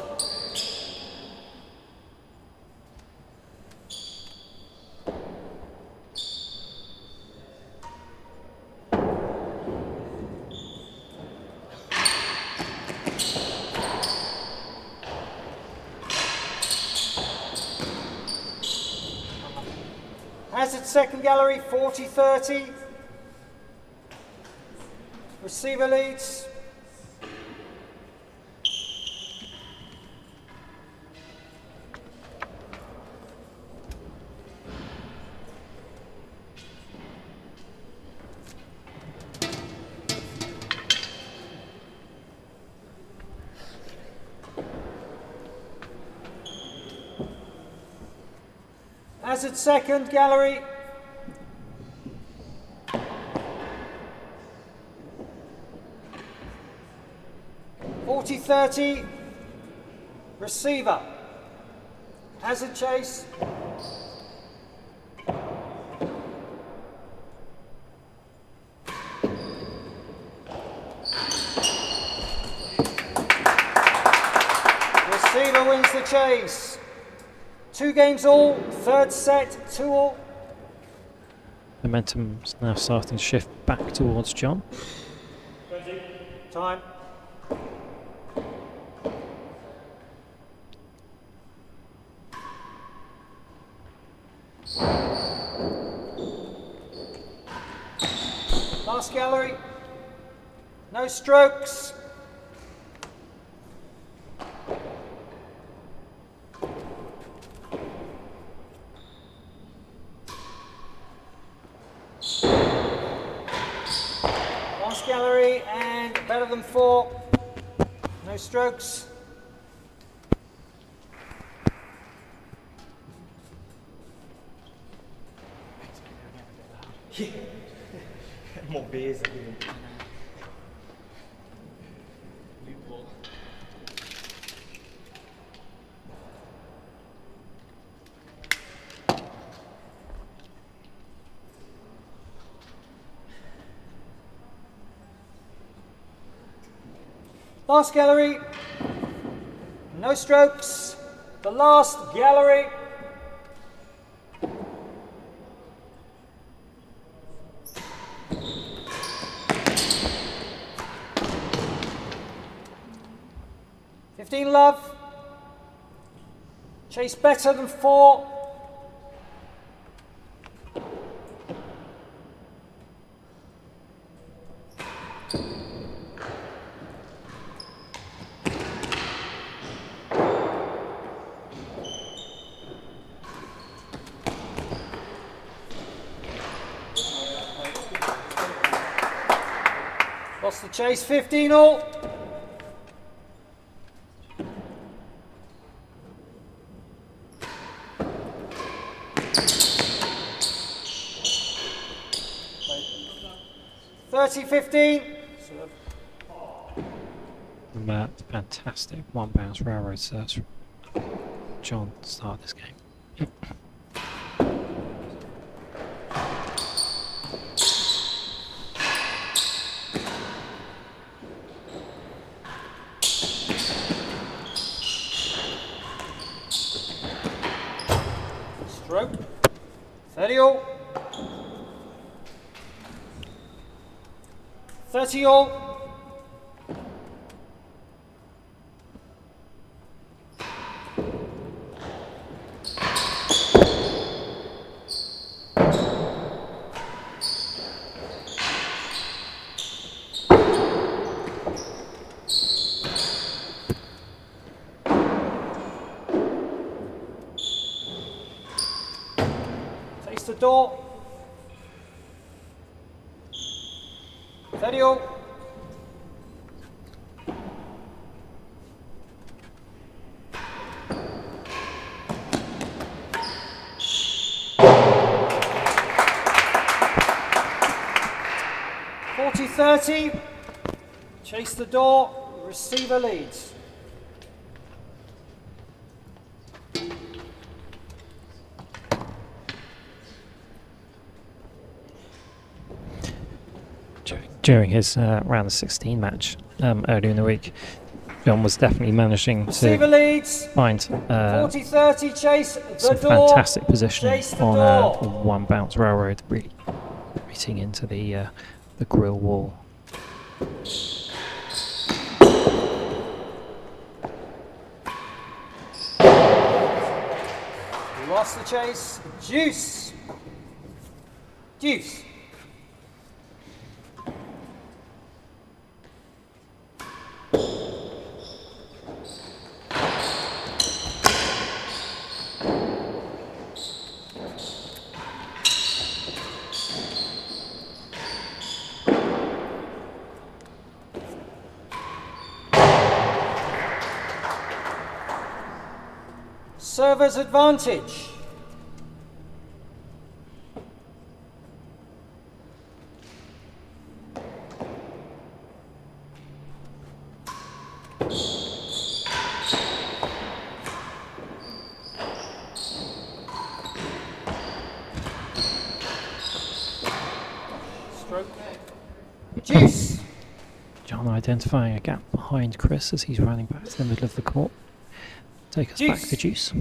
Hazard second gallery, 40 30. Receiver leads. Hazard second gallery. Forty thirty. Receiver. Hazard chase. Receiver wins the chase. Two games all, third set, two all. Momentum's now starting to shift back towards John. Time. Last gallery. No strokes. Last gallery better than four. No strokes. More beers. Last gallery. No strokes. The last gallery. Fifteen love. Chase better than four. Lost the chase, 15 all. Thirty fifteen. Uh, fantastic one bounce railroad from John start this game. Stroke. 30 all. 30 all. Face the door. 30 all. Forty thirty. Chase the door. Receiver leads. During his uh, round of 16 match um, earlier in the week, John was definitely managing Receiver to leads. find uh, 40 30. Chase the some door. fantastic positioning on a door. one bounce railroad, really beating into the uh, the grille wall. Lost the chase. Deuce. Deuce. Server's advantage. Stroke. Deuce. John identifying a gap behind Chris as he's running back to the middle of the court. Take us back to Deuce.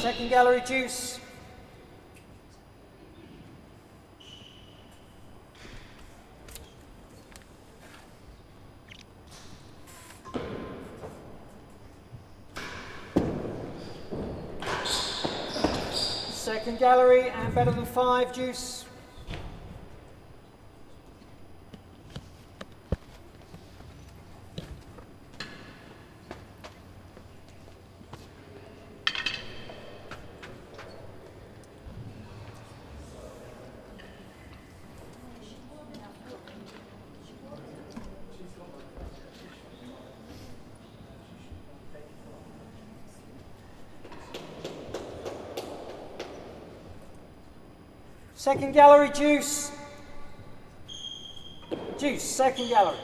Second gallery deuce. Second gallery and better than five deuce. Second gallery deuce. Deuce, second gallery.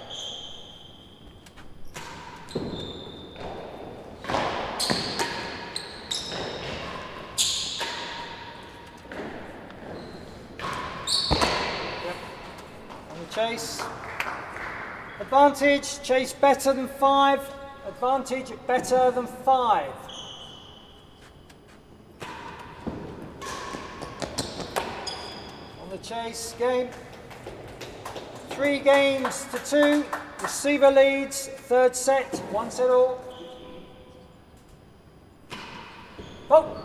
On the chase. Advantage, chase better than five. Advantage, better than five. Game. Three games to two. Receiver leads, third set, one set all. Oh!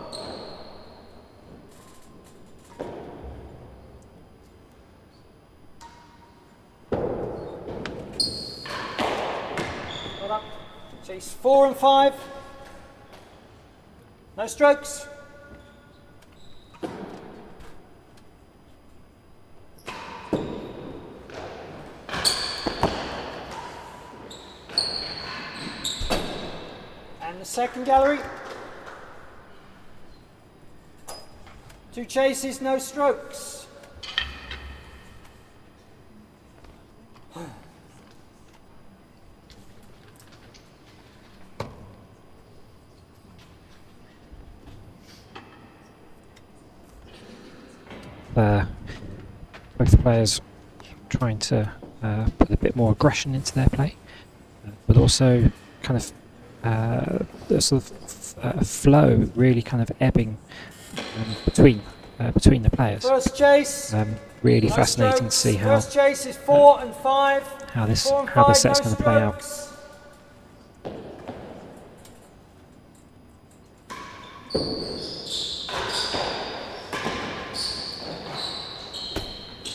Chase four and five. No strokes. And the second gallery. Two chases, no strokes. uh, both players trying to uh, put a bit more aggression into their play, but also kind of uh, the sort of f- uh, flow really kind of ebbing um, between uh, between the players. First chase. Um, really no fascinating to see how First chase is four and five. how this and how this set's no going to play out.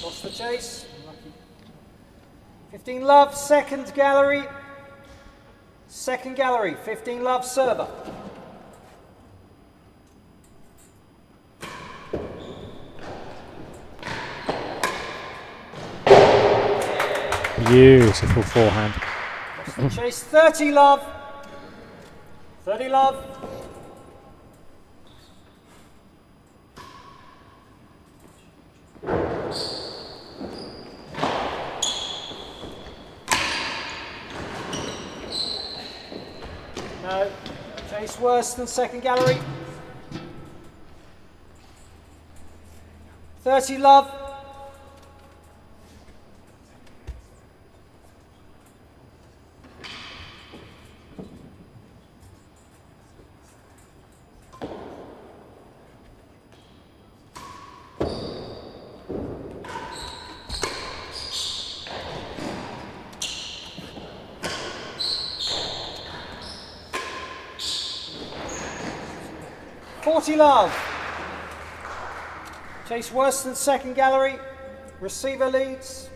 Lost the chase. 15 love, second gallery. Second gallery, 15 love server. Beautiful forehand. Chase, 30 love. 30 love. No. Chase worse than second gallery. 30 love. Forty love. Chase worse than second gallery. Receiver leads.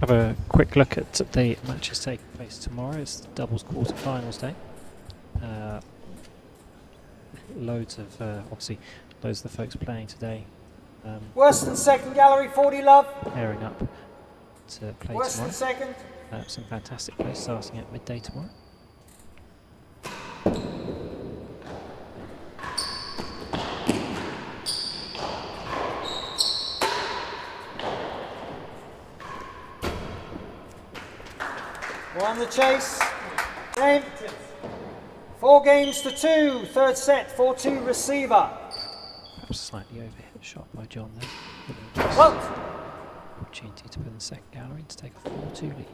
Have a quick look at the matches taking place tomorrow. It's the doubles quarterfinals day. Uh, loads of uh, obviously loads of the folks playing today um, Worse than second gallery. Forty love. pairing up to play Worse tomorrow. than second. Uh, some fantastic plays starting at midday tomorrow. We're on the chase. Game. Four games to two. Third set. 4 2 receiver. Slightly overhit shot by John there. Giving! Opportunity to put in the second gallery to take a 4-2 lead.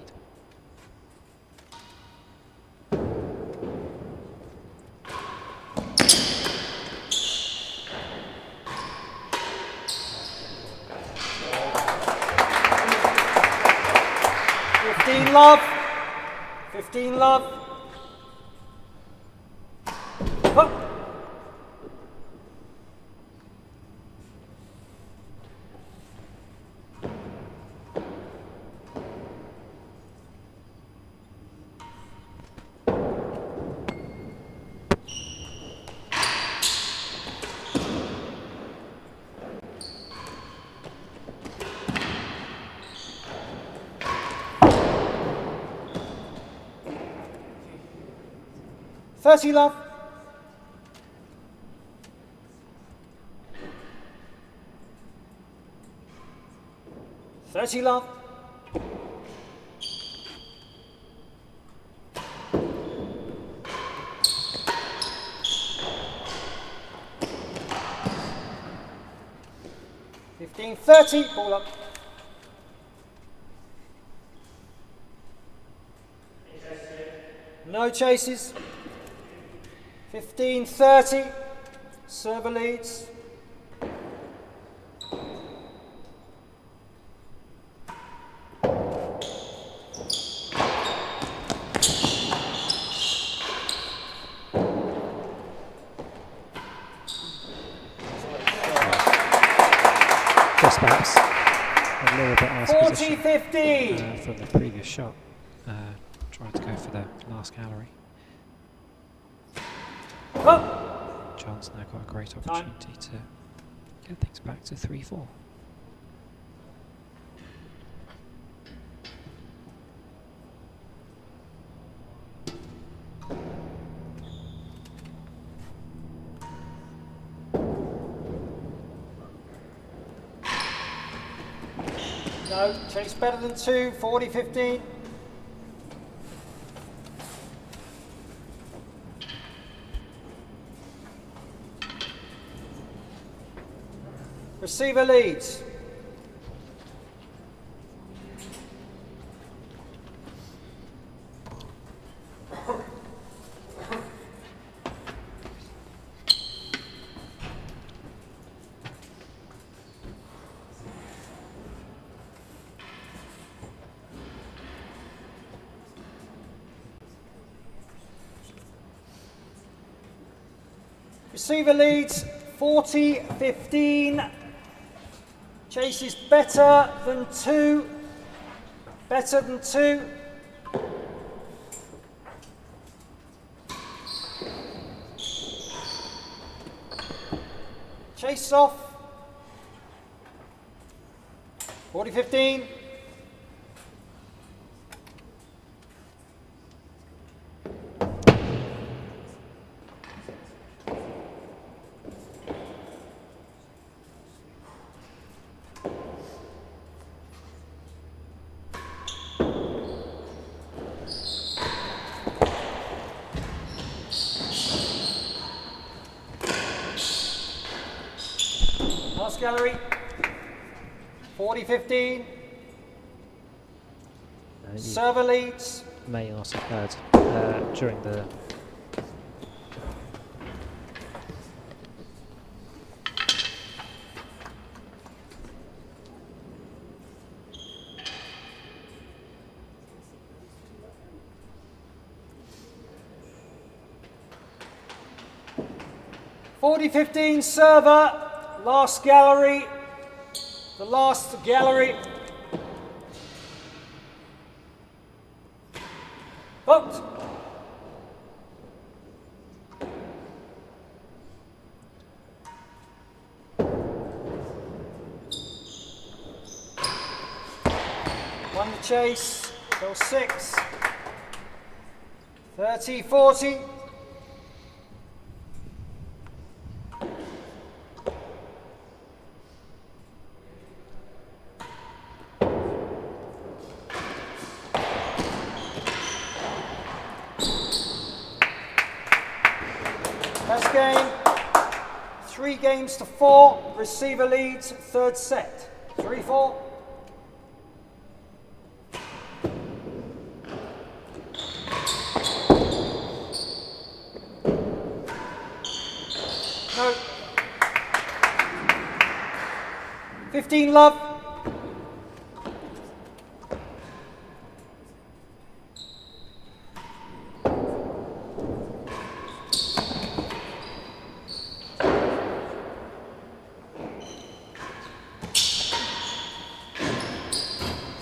Fifteen love. Fifteen love. Thirty love. Thirty love. Fifteen thirty, ball up. No chases. Fifteen thirty, server leads. Just perhaps a little bit out of 40 position 15. uh, from the previous shot. Uh, tried to go for the last gallery. Got a great opportunity to get things back to 3-4. No, chase better than two. 40 15. Receiver leads. Receiver leads 40 15. Chase is better than two. Better than two. Chase off. 40 15. Last gallery. 40 15. Uh, Server leads. may also have heard uh, during the Forty fifteen server. Last gallery. The last gallery. Vote. Won the chase. Till six. 30 40. Best game. Three games to four. Receiver leads third set. Three four. No. 15 love.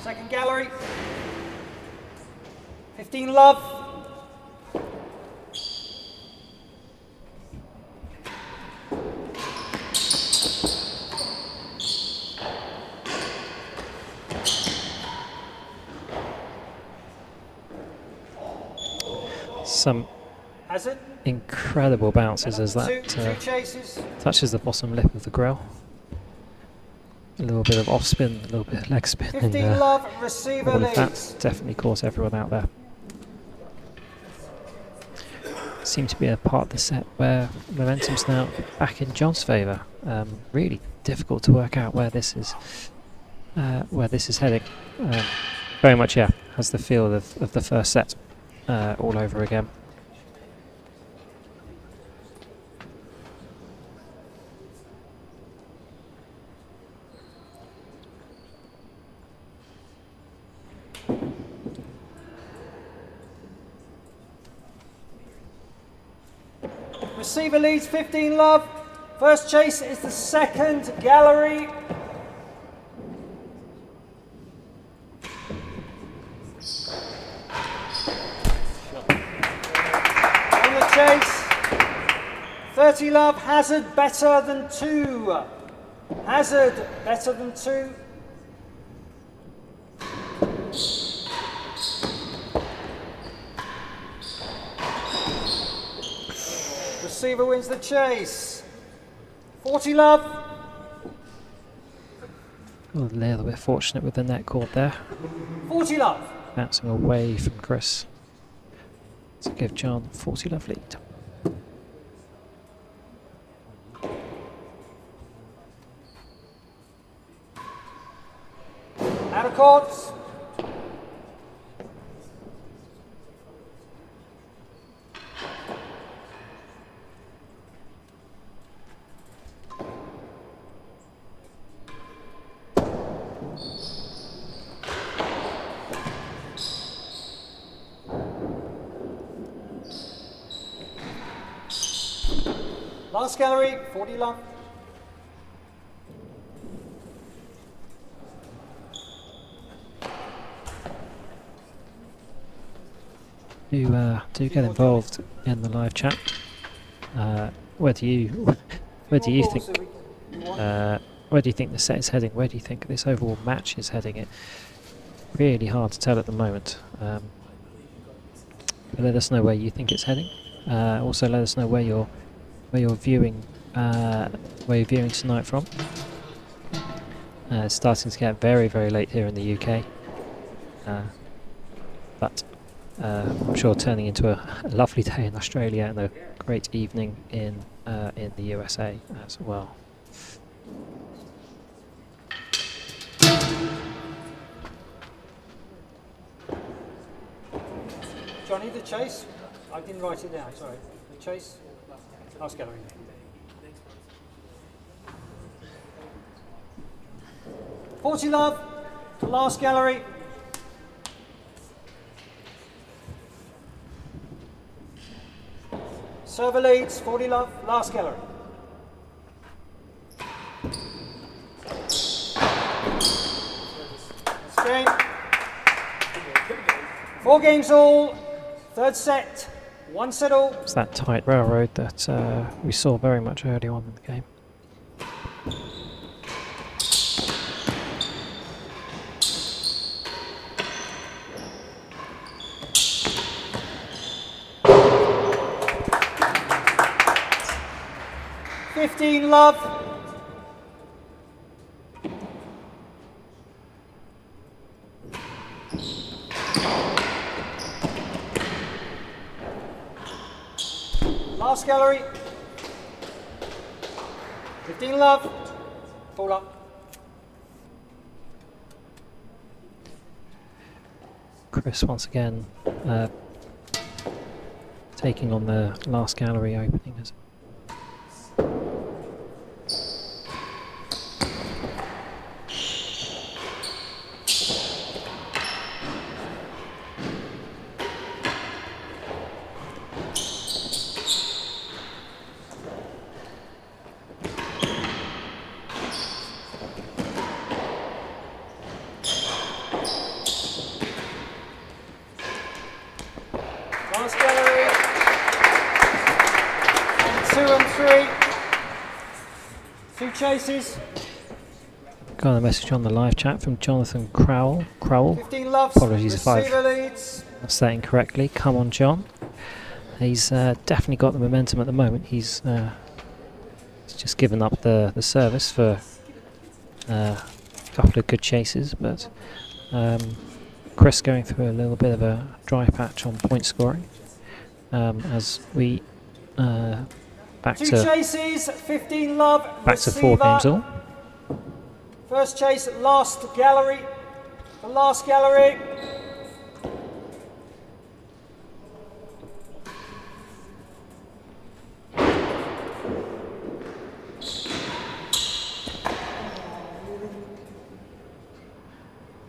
Second gallery. 15 love. Some Hazard. Incredible bounces as that uh, touches the bottom lip of the grille. A little bit of off spin, a little bit of leg spin, and 15 uh, love. All of that definitely caught everyone out there. Seemed to be a part of the set where momentum's now back in John's favour. Um, really difficult to work out where this is, uh, where this is heading. Um, very much, yeah, has the feel of, of the first set uh, all over again. Receiver leads 15 love. First chase is the second gallery. On the chase. 30 love. Hazard better than two. Hazard better than two. Wins the chase. 40 love. A little bit fortunate with the net cord there. 40 love. bouncing away from Chris to give John 40 love lead. Out of courts. Last gallery, 40 love. Do uh, do get involved in the live chat. Uh, where do you where do you think uh, where do you think the set is heading? Where do you think this overall match is heading? It really hard to tell at the moment. Um, but let us know where you think it's heading. Uh, also, let us know where you're where you're viewing uh, where you're viewing tonight from. Uh, it's starting to get very very late here in the UK, uh, but uh, I'm sure turning into a, a lovely day in Australia and a great evening in uh, in the USA as well. Johnny, the chase. I didn't write it down, sorry. The chase. Last gallery. Forty love. The last gallery. Server leads. Forty love. Last gallery. Game. Four games all. Third set. One set all. It's that tight railroad that uh, we saw very much early on in the game. Fifteen love. Last gallery. 15 love. Pull up. Chris once again uh, taking on the last gallery opening as Last gallery. And two and three. Two chases. got a message on the live chat from Jonathan Crowell. Crowell, 15 loves. Apologies if I've- Receiver leads. I'm saying correctly. Come on, John. He's uh, definitely got the momentum at the moment. He's, uh, he's just given up the, the service for uh, a couple of good chases, but um, Chris going through a little bit of a dry patch on point scoring um, as we uh, back Two to chases. 15 love. back to four games all. First chase, at last gallery. The last gallery.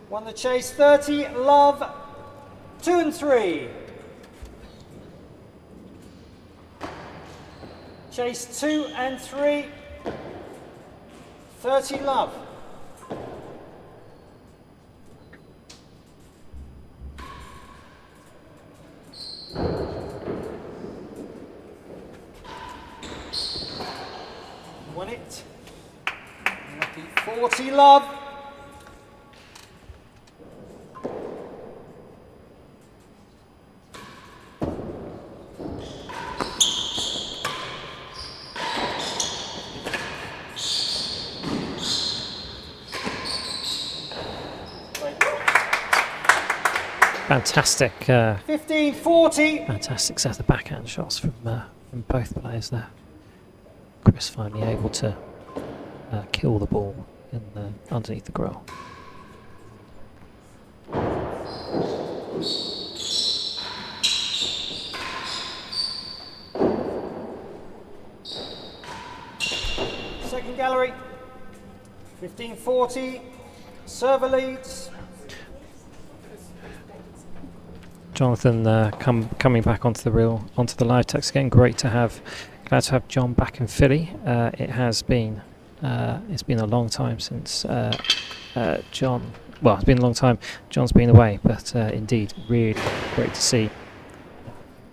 Won the chase 30, love, two and three. Chase two and three, 30 love. Won it. Lucky 40 love. Fantastic, uh, 15 40. fantastic set of backhand shots from uh, from both players there. Chris finally able to uh, kill the ball in the, underneath the grille. Second gallery. 15 40. Server leads. Jonathan uh, come coming back onto the real onto the live text again. Great to have, glad to have John back in Philly. Uh, it has been uh, it's been a long time since uh, uh, John. Well, it's been a long time. John's been away, but indeed, really great to see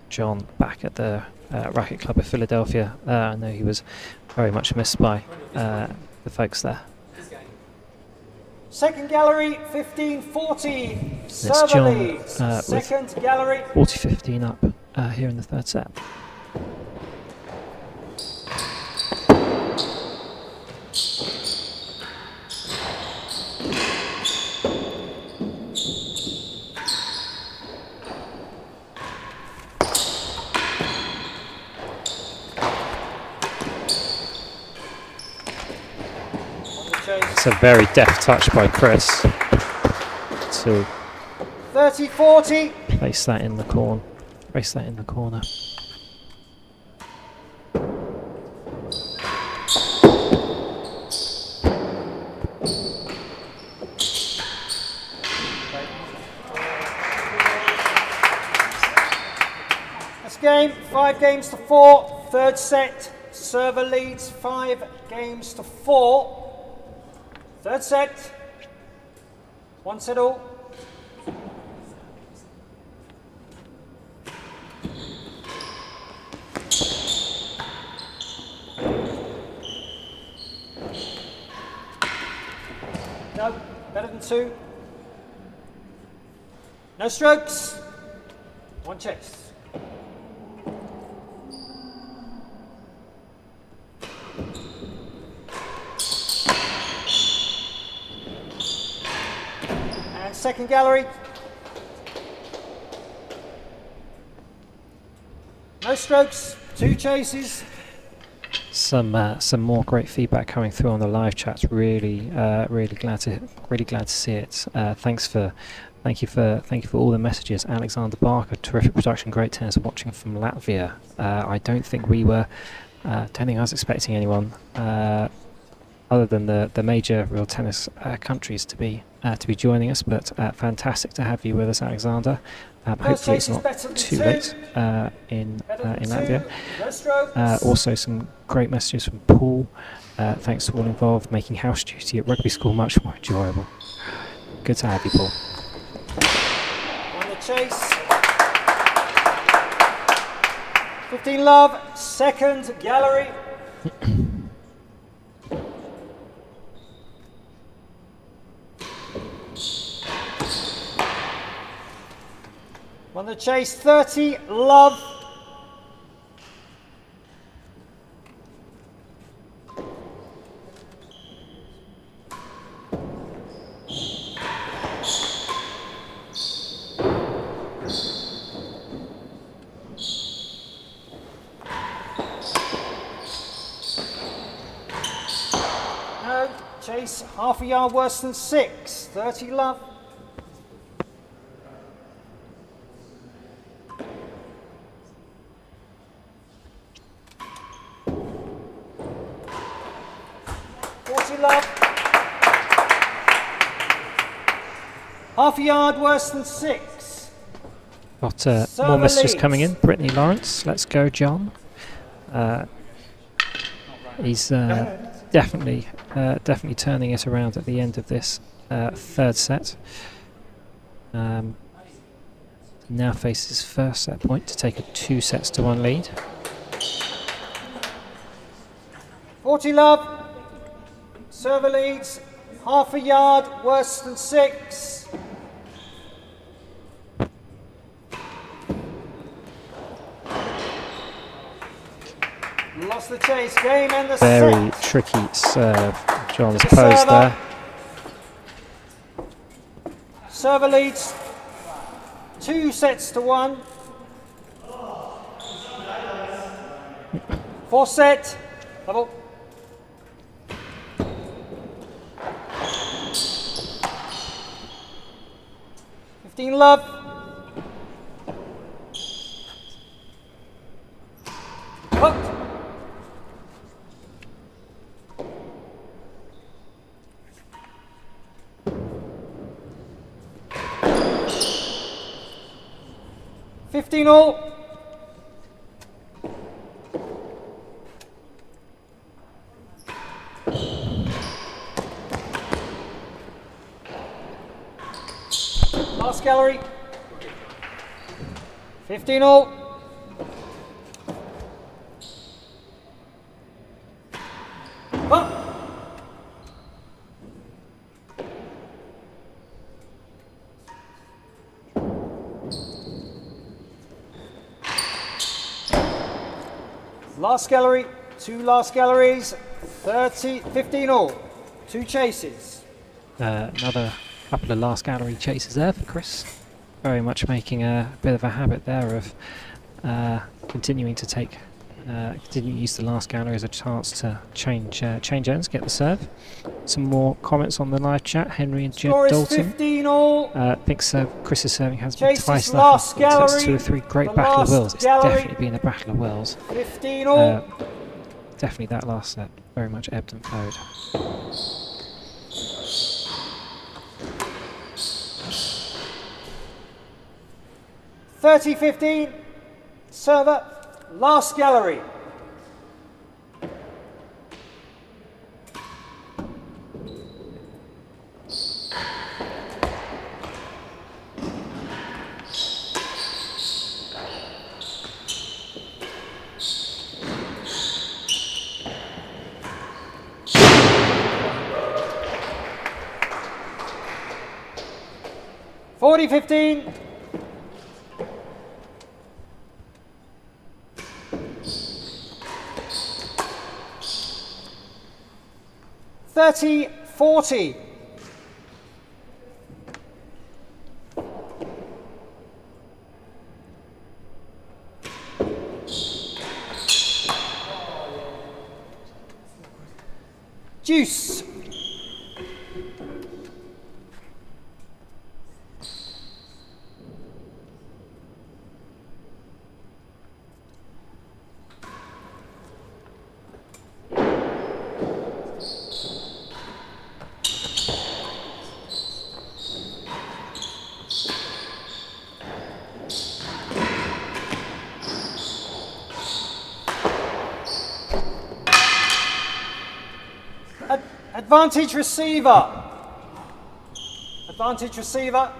John back at the Racquet Club of Philadelphia. I know he was very much missed by the folks there. Second gallery, 15 40. It's John, uh, Second gallery. 40-15 up uh, here in the third set. A very deft touch by Chris to 30 40. place that in the corner. Place that in the corner. This game, five games to four. Third set, server leads five games to four. Third set, one set all. No, better than two. No strokes. One chase. And second gallery. No strokes, two chases. some uh, some more great feedback coming through on the live chat. Really, uh, really glad to really glad to see it. Uh, thanks for thank you for thank you for all the messages. Alexander Barker, terrific production, great tennis, watching from Latvia. Uh, I don't think we were. Uh, don't think I was expecting anyone uh, other than the the major real tennis uh, countries to be uh, to be joining us. But uh, fantastic to have you with us, Alexander. Um, hopefully it's not too two. late uh, in uh, in. Latvia. Uh, also, some great messages from Paul. Uh, thanks to all involved, making house duty at rugby school much more enjoyable. Good to have you, Paul. On the chase. 15 love, second gallery. On the chase, 30 love. No, chase half a yard worse than six. 30 love. Forty love. Half a yard worse than six. Got uh, more messages leads. coming in. Brittany Lawrence, let's go, John. Uh, he's uh, definitely, uh, definitely turning it around at the end of this uh, third set. Um, now faces first set point to take a two sets to one lead. 40 love. Server leads. Half a yard worse than six. Lost the chase. Game and the Very set. tricky serve. John's The posed server. there. Server leads. Two sets to one. Four set. Level. Fifteen love. Hooked. Fifteen all. Last gallery. 15 all. Last gallery, two last galleries, 30, 15 all. Two chases. Uh, another couple of last gallery chases there for Chris. Very much making a bit of a habit there of uh, continuing to take, uh, to use the last gallery as a chance to change uh, change ends, get the serve. Some more comments on the live chat. Henry and Jed Score is Dalton. 15 all. Uh, think serve, Chris's serving has been Chase's twice last gallery, two or three great the battle of wills. It's gallery. definitely been a battle of wills. 15 all. Uh, definitely that last set very much ebbed and flowed. Thirty fifteen. Server. Last gallery. Forty fifteen. 30, 40. Deuce. Advantage receiver. Advantage receiver.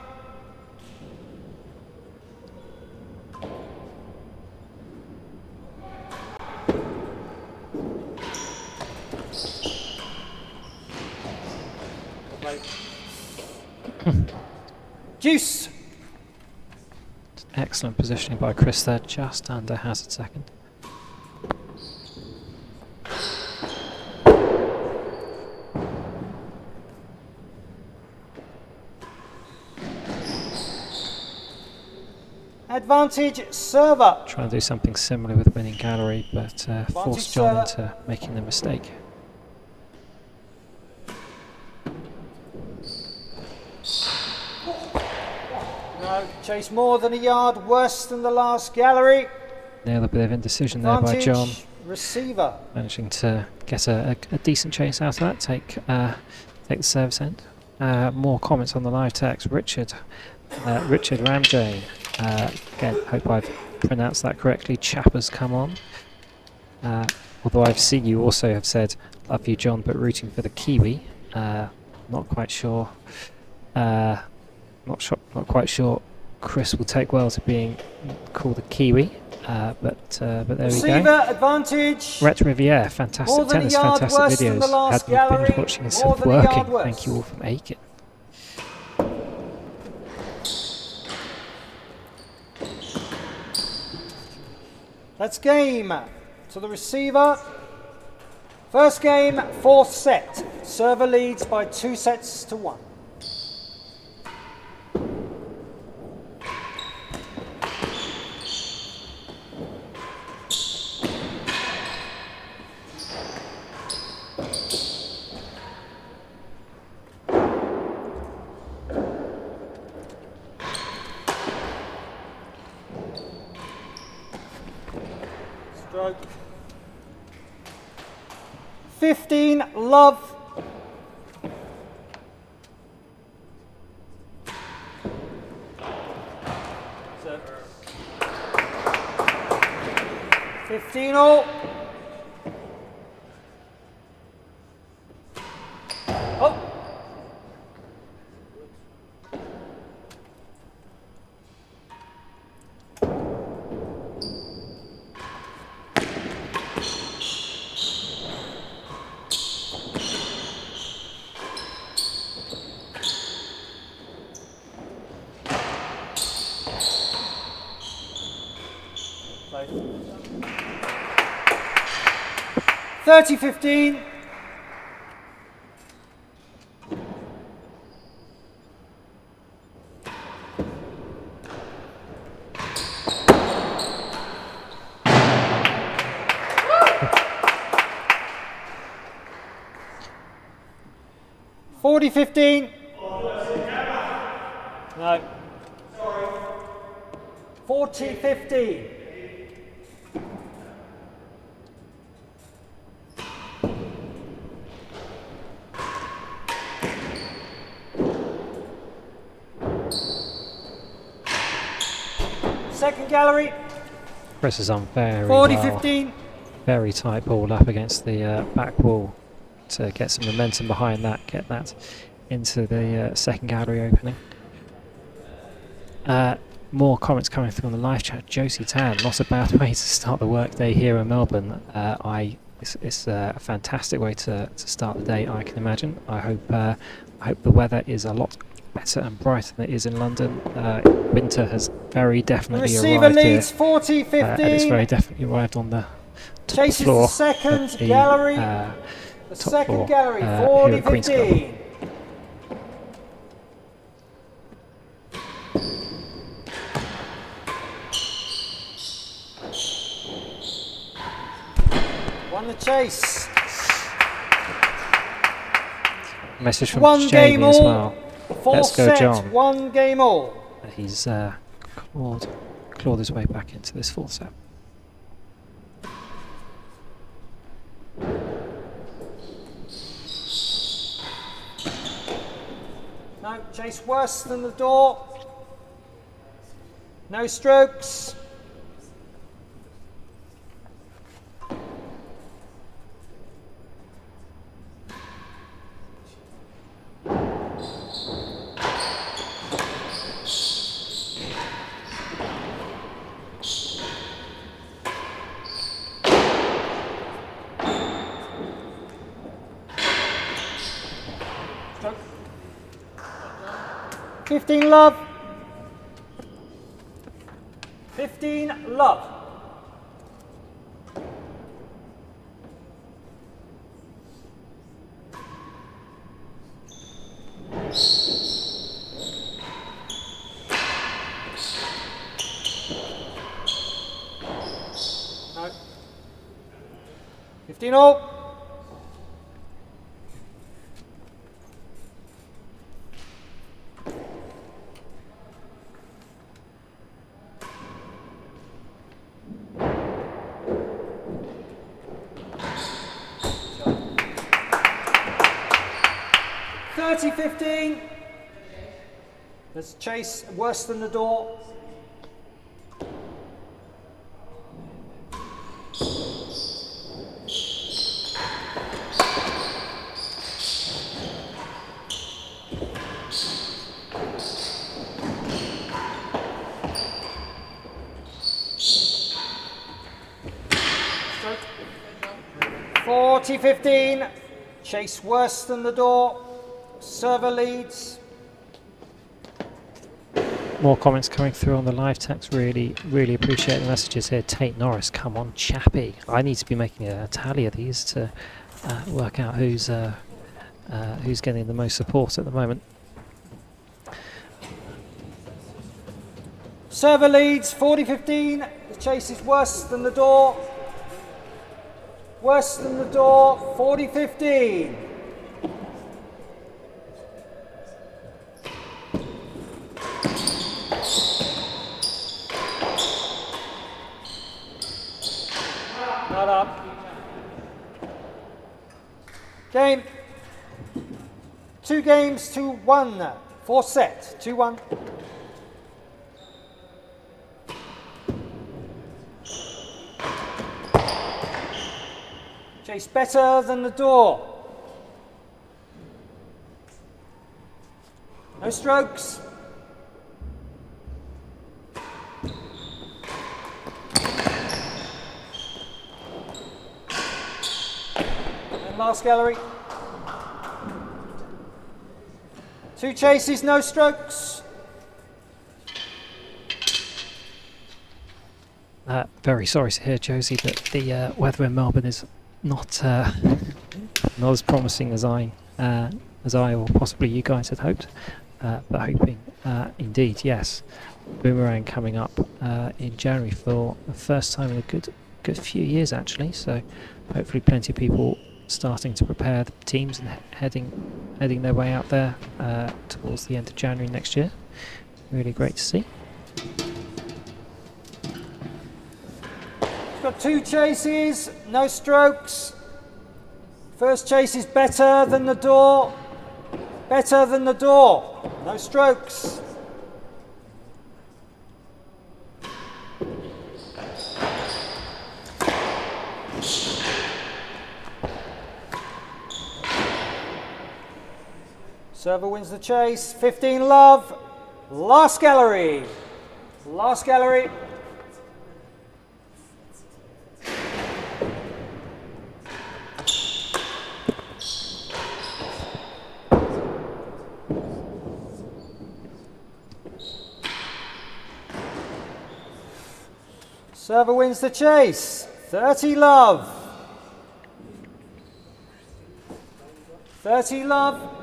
Deuce. Excellent positioning by Chris there, just under hazard second. Advantage server. Try and do something similar with winning gallery, but uh, force John server. into making the mistake. No, chase more than a yard, worse than the last gallery. Nail a bit of indecision there by John, receiver. managing to get a, a, a decent chase out of that. Take uh, take the service end. Uh, more comments on the live text. Richard uh, Richard Ramjane. Uh, again, hope I've pronounced that correctly. Chappers come on. Uh, although I've seen you also have said love you, John, but rooting for the Kiwi. Uh, not quite sure. Uh, not sure. Not quite sure. Chris will take well to being called a Kiwi. Uh, but uh, but there we go. Receiver advantage. Riviere, fantastic tennis, fantastic videos. Had you been gallery, watching yourself than a yard working? Thank you all from Aiken. That's game to the receiver. First game, fourth set. Server leads by two sets to one. 30, 15. Forty fifteen. No. Forty fifteen. Second gallery, Chris is on very 40 well. 15. Very tight ball up against the uh, back wall to get some momentum behind that, get that into the uh, second gallery opening. Uh, more comments coming through on the live chat. Josie Tan, not a bad way to start the workday here in Melbourne. Uh, I it's, it's uh, a fantastic way to, to start the day. I can imagine. I hope uh, I hope the weather is a lot better and brighter than it is in London. Uh, winter has very definitely receiver arrived here, leads 40 uh, and it's very definitely arrived on the top Chases the floor of second the, gallery. uh, the second floor, gallery, uh, 40 here at 15. Won the chase. Message from One Jamie as well. Four Let's go, set, John. one game all. that He's uh, clawed, clawed his way back into this fourth set. No, chase worse than the door. No strokes. 15 love. 15 love. No. 15 0. There's chase worse than the door. Forty fifteen. Chase worse than the door. Server leads. More comments coming through on the live text. Really, really appreciate the messages here. Tate Norris, come on, chappy. I need to be making a tally of these to uh, work out who's uh, uh, who's getting the most support at the moment. Server leads 40 15. The chase is worse than the door. Worse than the door 40 Game. Two games to one. Four set. Two one. Chase better than the door. No strokes. Last gallery. Two chases, no strokes. Uh, very sorry to hear, Josie, that the uh, weather in Melbourne is not uh, not as promising as I uh, as I or possibly you guys had hoped. Uh, but hoping, uh, indeed, yes, Boomerang coming up in January for the first time in a good good few years actually. So hopefully, plenty of people starting to prepare the teams and heading heading their way out there uh, towards the end of January next year. Really great to see. Got two chases, no strokes. First chase is better than the door. Better than the door. No strokes. Server wins the chase. 15 love. Last gallery. Last gallery. Server wins the chase. 30 love. 30 love.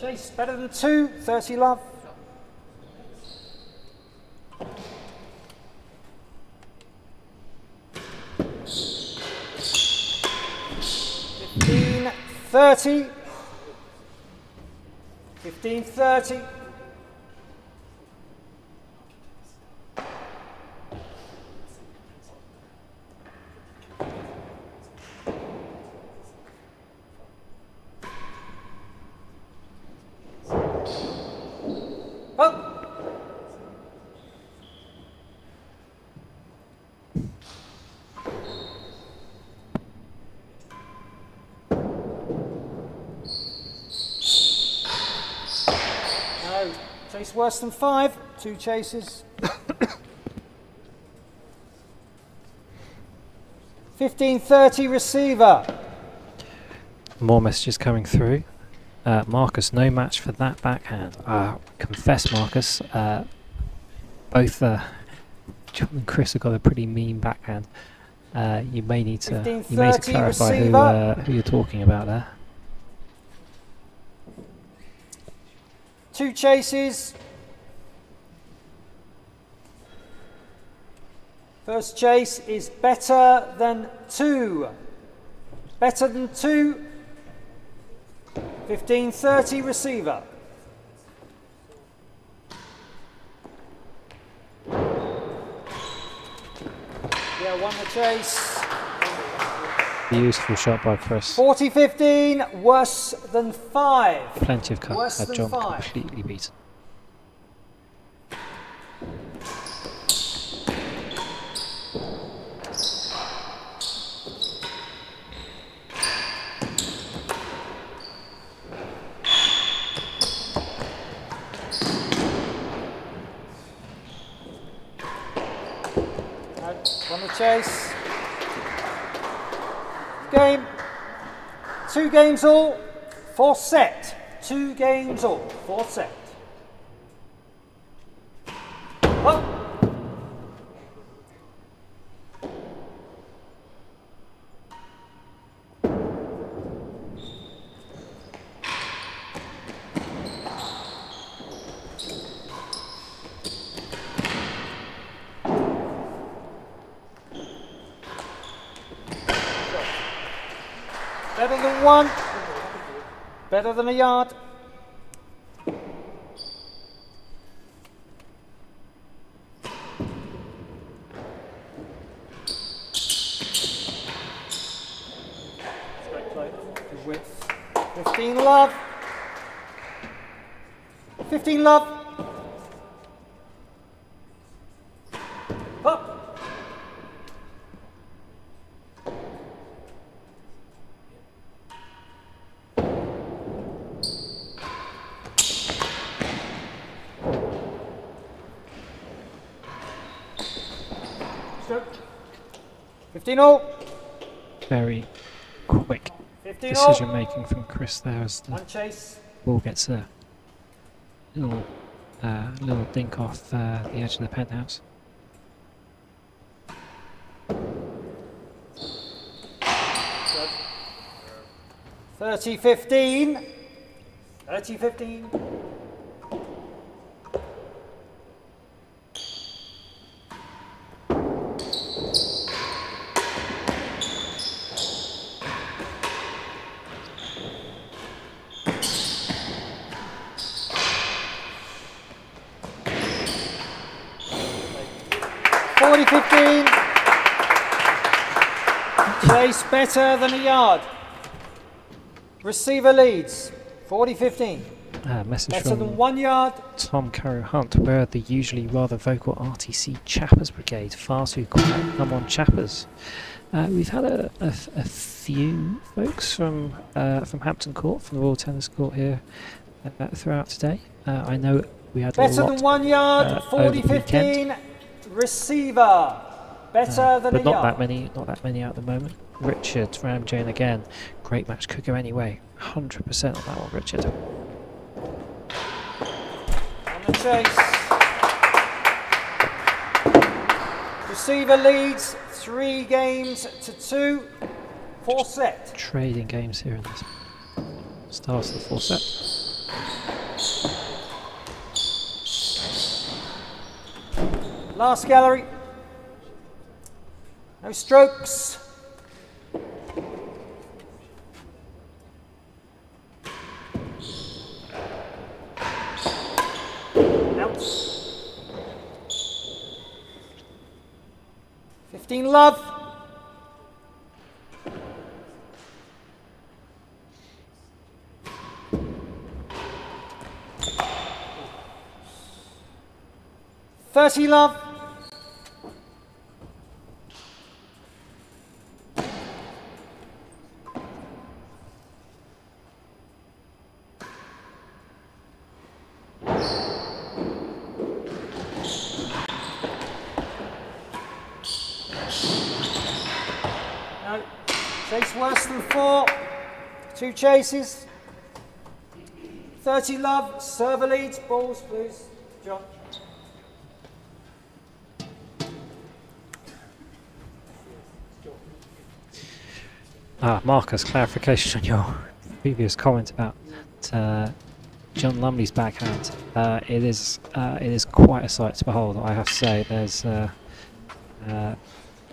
Chase better than two. 30 love. Fifteen thirty. Fifteen thirty. Up. No, chase worse than five. Two chases. Fifteen thirty receiver. More messages coming through. Uh, Marcus, no match for that backhand. Uh, confess, Marcus. Uh, both uh, John and Chris have got a pretty mean backhand. Uh, you may need to you may need to clarify who, uh, who you're talking about there. Two chases. First chase is better than two. Better than two. 1530 receiver. Yeah, won the chase. Beautiful shot by Chris. 40 15, worse than five. Plenty of cut. Worse Had than John five. completely beaten. No, won the chase. Game. Two games all. Four set. Two games all. Four set. Up. Better than one. Better than a yard. Width. 15 love. 15 love. 15 all. Very quick decision making from Chris there as the chase. ball gets a little, uh, little dink off uh, the edge of the penthouse. Good. 30 15. 30 15. Better than a yard. Receiver leads. 40 15. Uh, message Better from than one yard. Tom Carrow Hunt. Where are the usually rather vocal RTC Chappers Brigade? Far too quiet. Come on, Chappers. Uh, we've had a few folks from uh, from Hampton Court, from the Royal Tennis Court here uh, throughout today. Uh, I know we had a Better lot than one yard. uh, 40 over the 15. Receiver. Better than but a not yard. that many, not that many at the moment. Richard Ram Jane again, great match. Could go anyway. 100% on that one, Richard. On the chase. Receiver leads three games to two. Four set. Trading games here in this start of the fourth set. Last gallery. No strokes. Out. 15 love. Thirty love. No. Chase worse than four. Two chases. 30 love. Server leads. Balls, please. John. Ah, Marcus, clarification on your previous comment about uh, John Lumley's backhand. Uh, it is uh, it is quite a sight to behold. I have to say, there's uh, uh,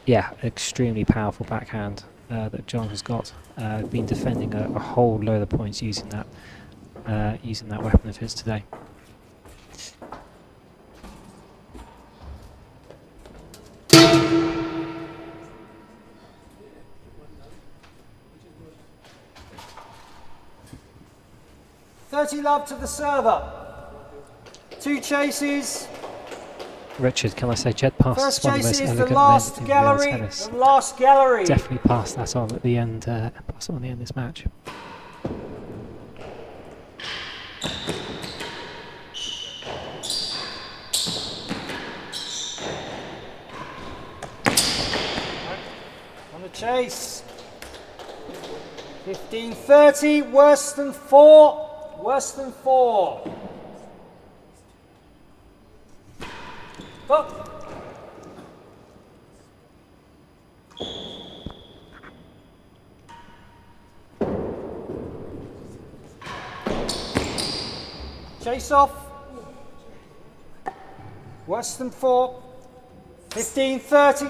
yeah, extremely powerful backhand uh, that John has got. Uh, been defending a, a whole load of points using that uh, using that weapon of his today. Thirty love to the server. Two chases. Richard, can I say Jed passed First one of the most is the elegant last men in gallery. tennis. The last gallery. Definitely passed that on at the end. Uh, pass it on the end of this match. On the chase. 15 30, worse than four. Worse than four. Chase off. Worse than four. 15 30.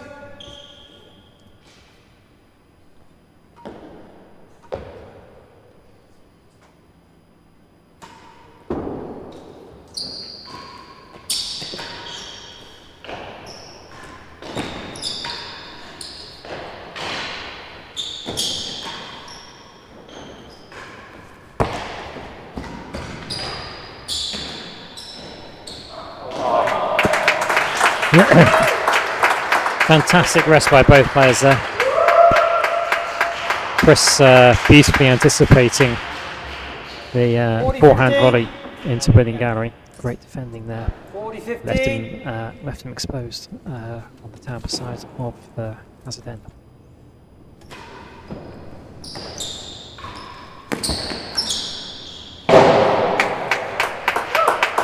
Fantastic rest by both players there. Chris uh, beautifully anticipating the uh, 40, forehand 15. volley into winning gallery. Great defending there. 40 Left him, uh, left him exposed uh, on the tambour side of the hazard end.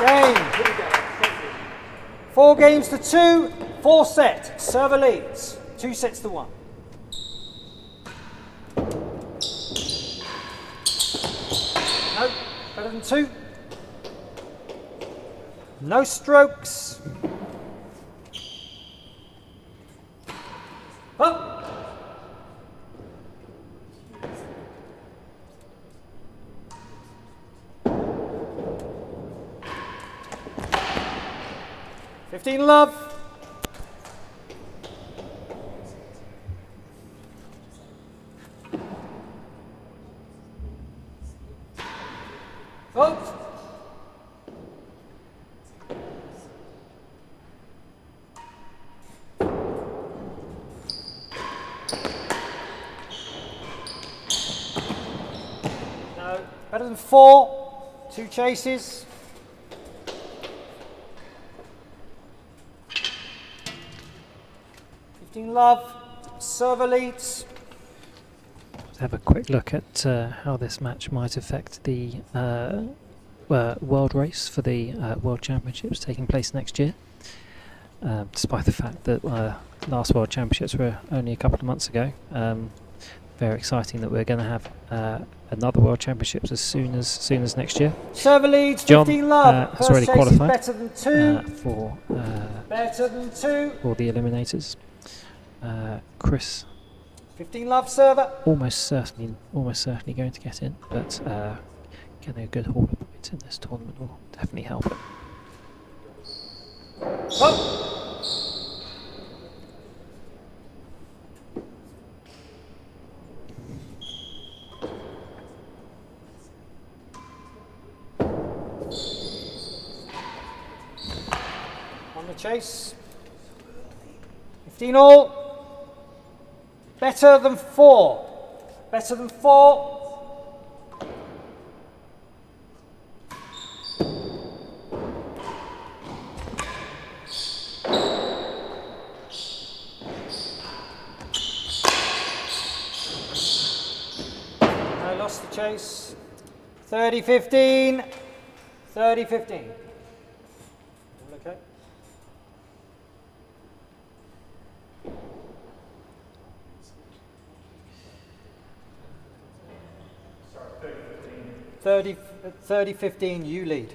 Game. Four games to two, four set. Server leads. Two sets to one. No, better than two. No strokes. Up. Fifteen love. Four, two chases. Fifteen love, server leads. Let's have a quick look at uh, how this match might affect the uh, uh, world race for the uh, World Championships taking place next year. Um, despite the fact that uh, last World Championships were only a couple of months ago. Um, very exciting that we're going to have uh, another World Championships as soon as soon as next year Server leads, John, 15 love. uh, has already qualified, better than two. uh, for uh, better than two. for the eliminators. Uh, Chris 15 love server. almost certainly almost certainly going to get in, but uh, getting a good haul of points in this tournament will definitely help. Oh. Chase. 15 all. Better than four. Better than four. I lost the chase. 30 15. 30, 30 15, you lead.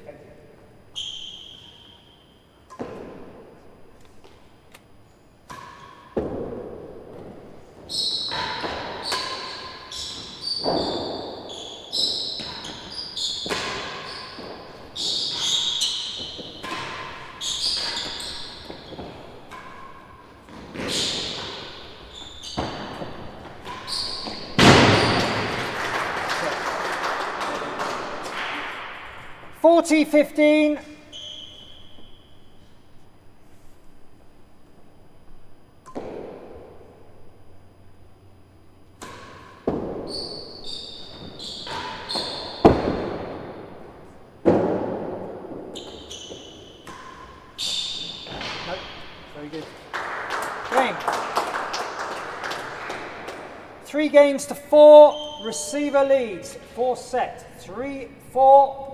Forty fifteen. Nope. Very good. Game. Three games to four. Receiver leads. Four set. Three, four.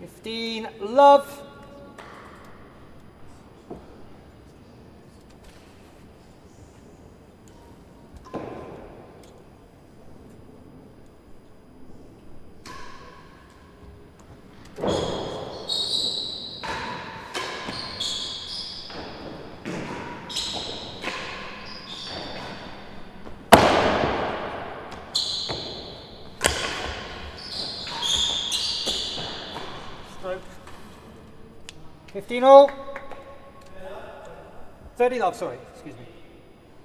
Fifteen. Love. Stroke. 15 all. 30 love, sorry, excuse me.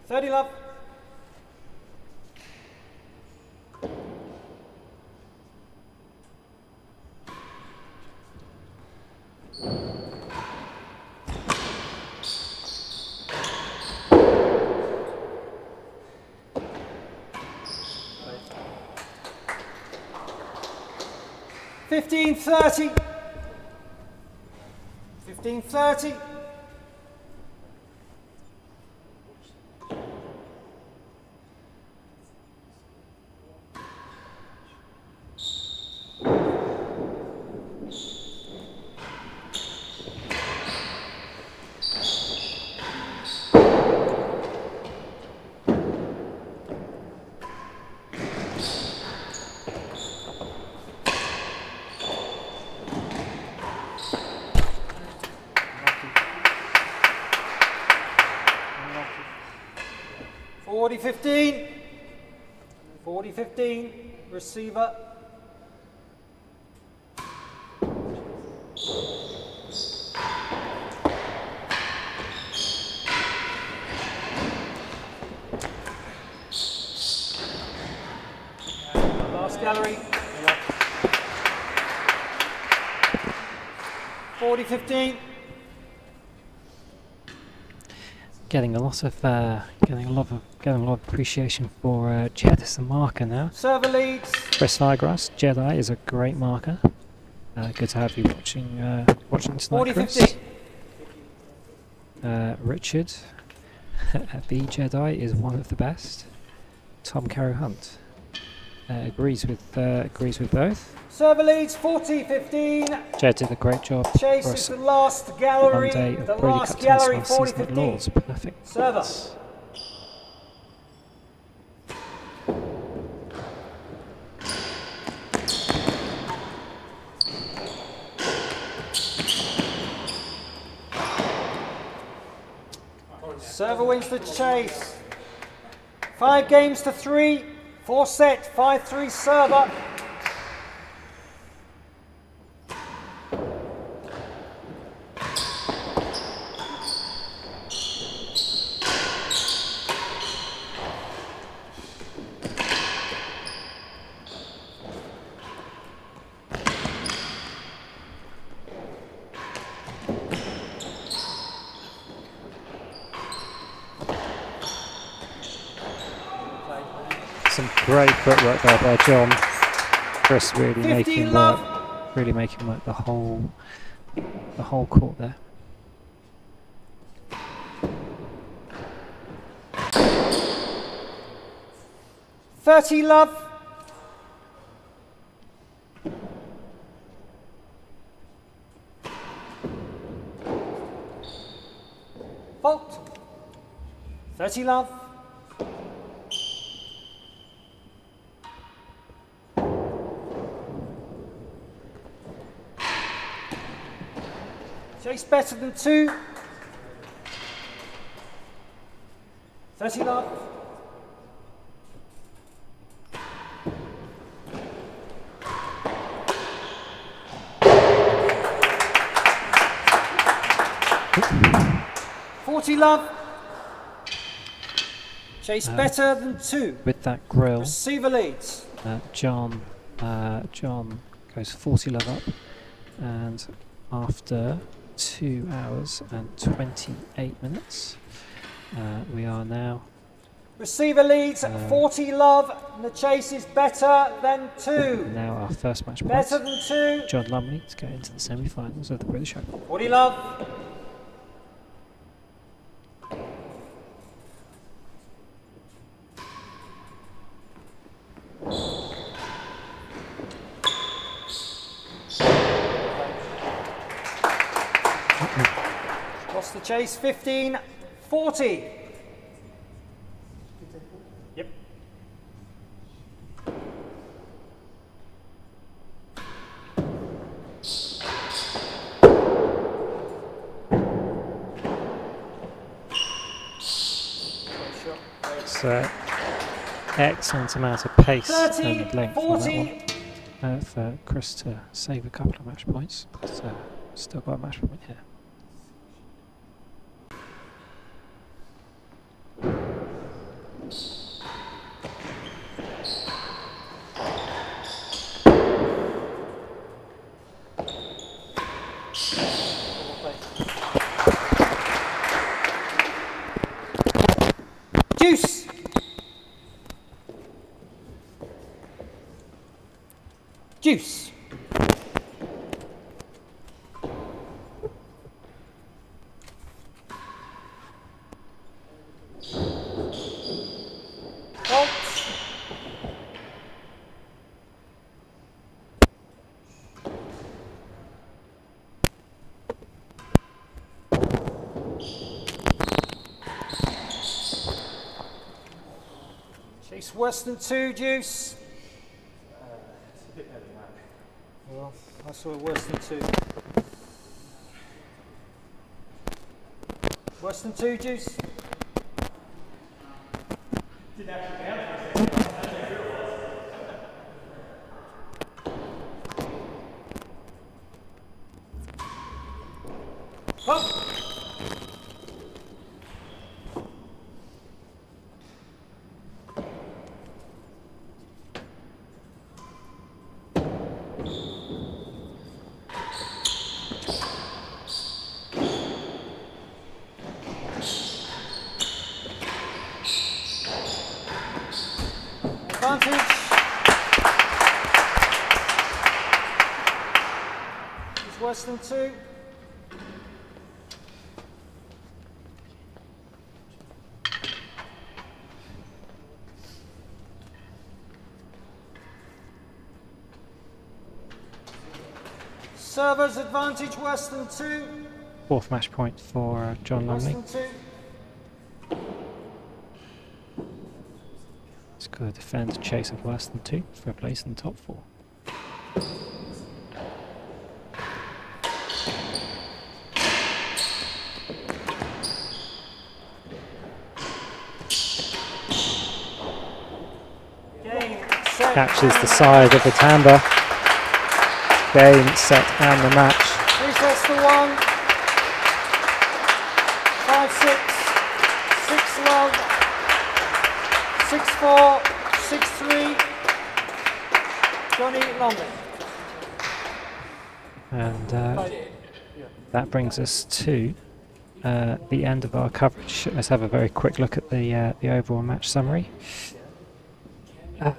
30 love. Fifteen thirty. Fifteen 40-15. 40-15. Receiver. Last gallery. 40-15. Getting a lot of uh, getting a lot of getting a lot of appreciation for uh, Jed as a marker now. Server leads. Chris Firegrass, Jedi is a great marker. Uh, good to have you watching uh, watching tonight, 40 Chris. 50. Uh, Richard, the Jedi is one of the best. Tom Carrow Hunt agrees with uh, agrees with both. Server leads 40-15. Jed did a great job Chase is the last gallery. Monday The of Brody last Cup gallery tennis last season at 40-15. Lords. Perfect. Server. Server wins the chase. Five games to three. Four set. Five three server. Some great footwork there by John. Chris really making love. work, really making work the whole the whole court there. Thirty love. Fault. Thirty love. Chase better than two. Thirty love. Forty love. Chase Uh, better than two. With that grille, Receiver leads. uh, John uh, John goes 40 love up, and after two hours and 28 minutes, uh, we are now Receiver leads Uh, 40 love. And the chase is better than two. now our first match points. Better than two. John Lumley to get into the semi-finals of the British Open. 40 love. Lost the chase 15 40. Yep. So excellent amount of pace 30 and length on that one. Uh, for Chris to save a couple of match points. But, uh, still got a match point here. Deuce. Deuce. Chase than two, Deuce. It worse than two. Worse than two, Deuce. Up. Advantage. It's worse than two. Servers advantage than two. Fourth match point for uh, John Worse Lumley. than two. He's to defend a chase of worse than two for a place in the top four. Game, Catches the side of the tambour. Game, set, and the match. Resets to one. Five, six. Six love. Six, four. Six, three. Johnny Lumley. And uh, that brings us to uh, the end of our coverage. Let's have a very quick look at the uh, the overall match summary. Uh,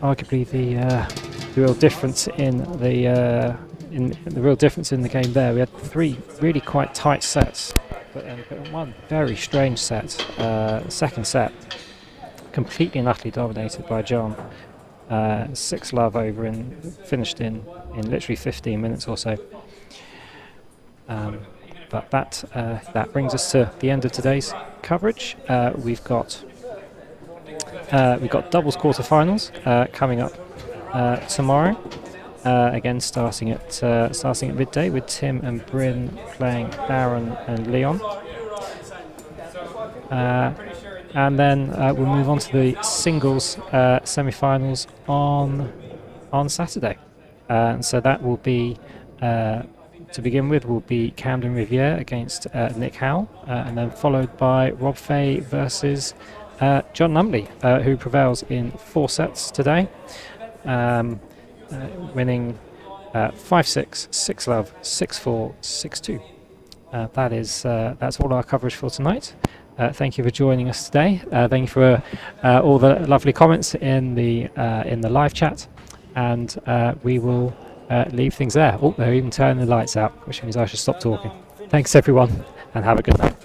arguably, the uh, the real difference in the uh, in the real difference in the game there. We had three really quite tight sets, but but one very strange set. Uh, second set, completely and utterly dominated by John. Uh, six love over in finished in in literally 15 minutes or so. Um, but that uh, that brings us to the end of today's coverage. Uh, we've got uh, we've got doubles quarterfinals uh, coming up tomorrow. Uh, again, starting at uh, starting at midday with Tim and Bryn playing Baron and Leon. Uh, and then uh, we'll move on to the singles uh, semi-finals on on Saturday. Uh, and so that will be, uh, to begin with, will be Camden Riviere against uh, Nick Howell, uh, and then followed by Rob Fahey versus uh, John Lumley, uh, who prevails in four sets today, um, uh, winning uh, 5-6, 6 love, 6-4, 6-2. Uh, that is uh, that's all our coverage for tonight. Uh, thank you for joining us today. Uh, thank you for all the lovely comments in the in the live chat, and we will leave things there. Oh, they're even turning the lights out, which means I should stop talking. Thanks everyone, and have a good night.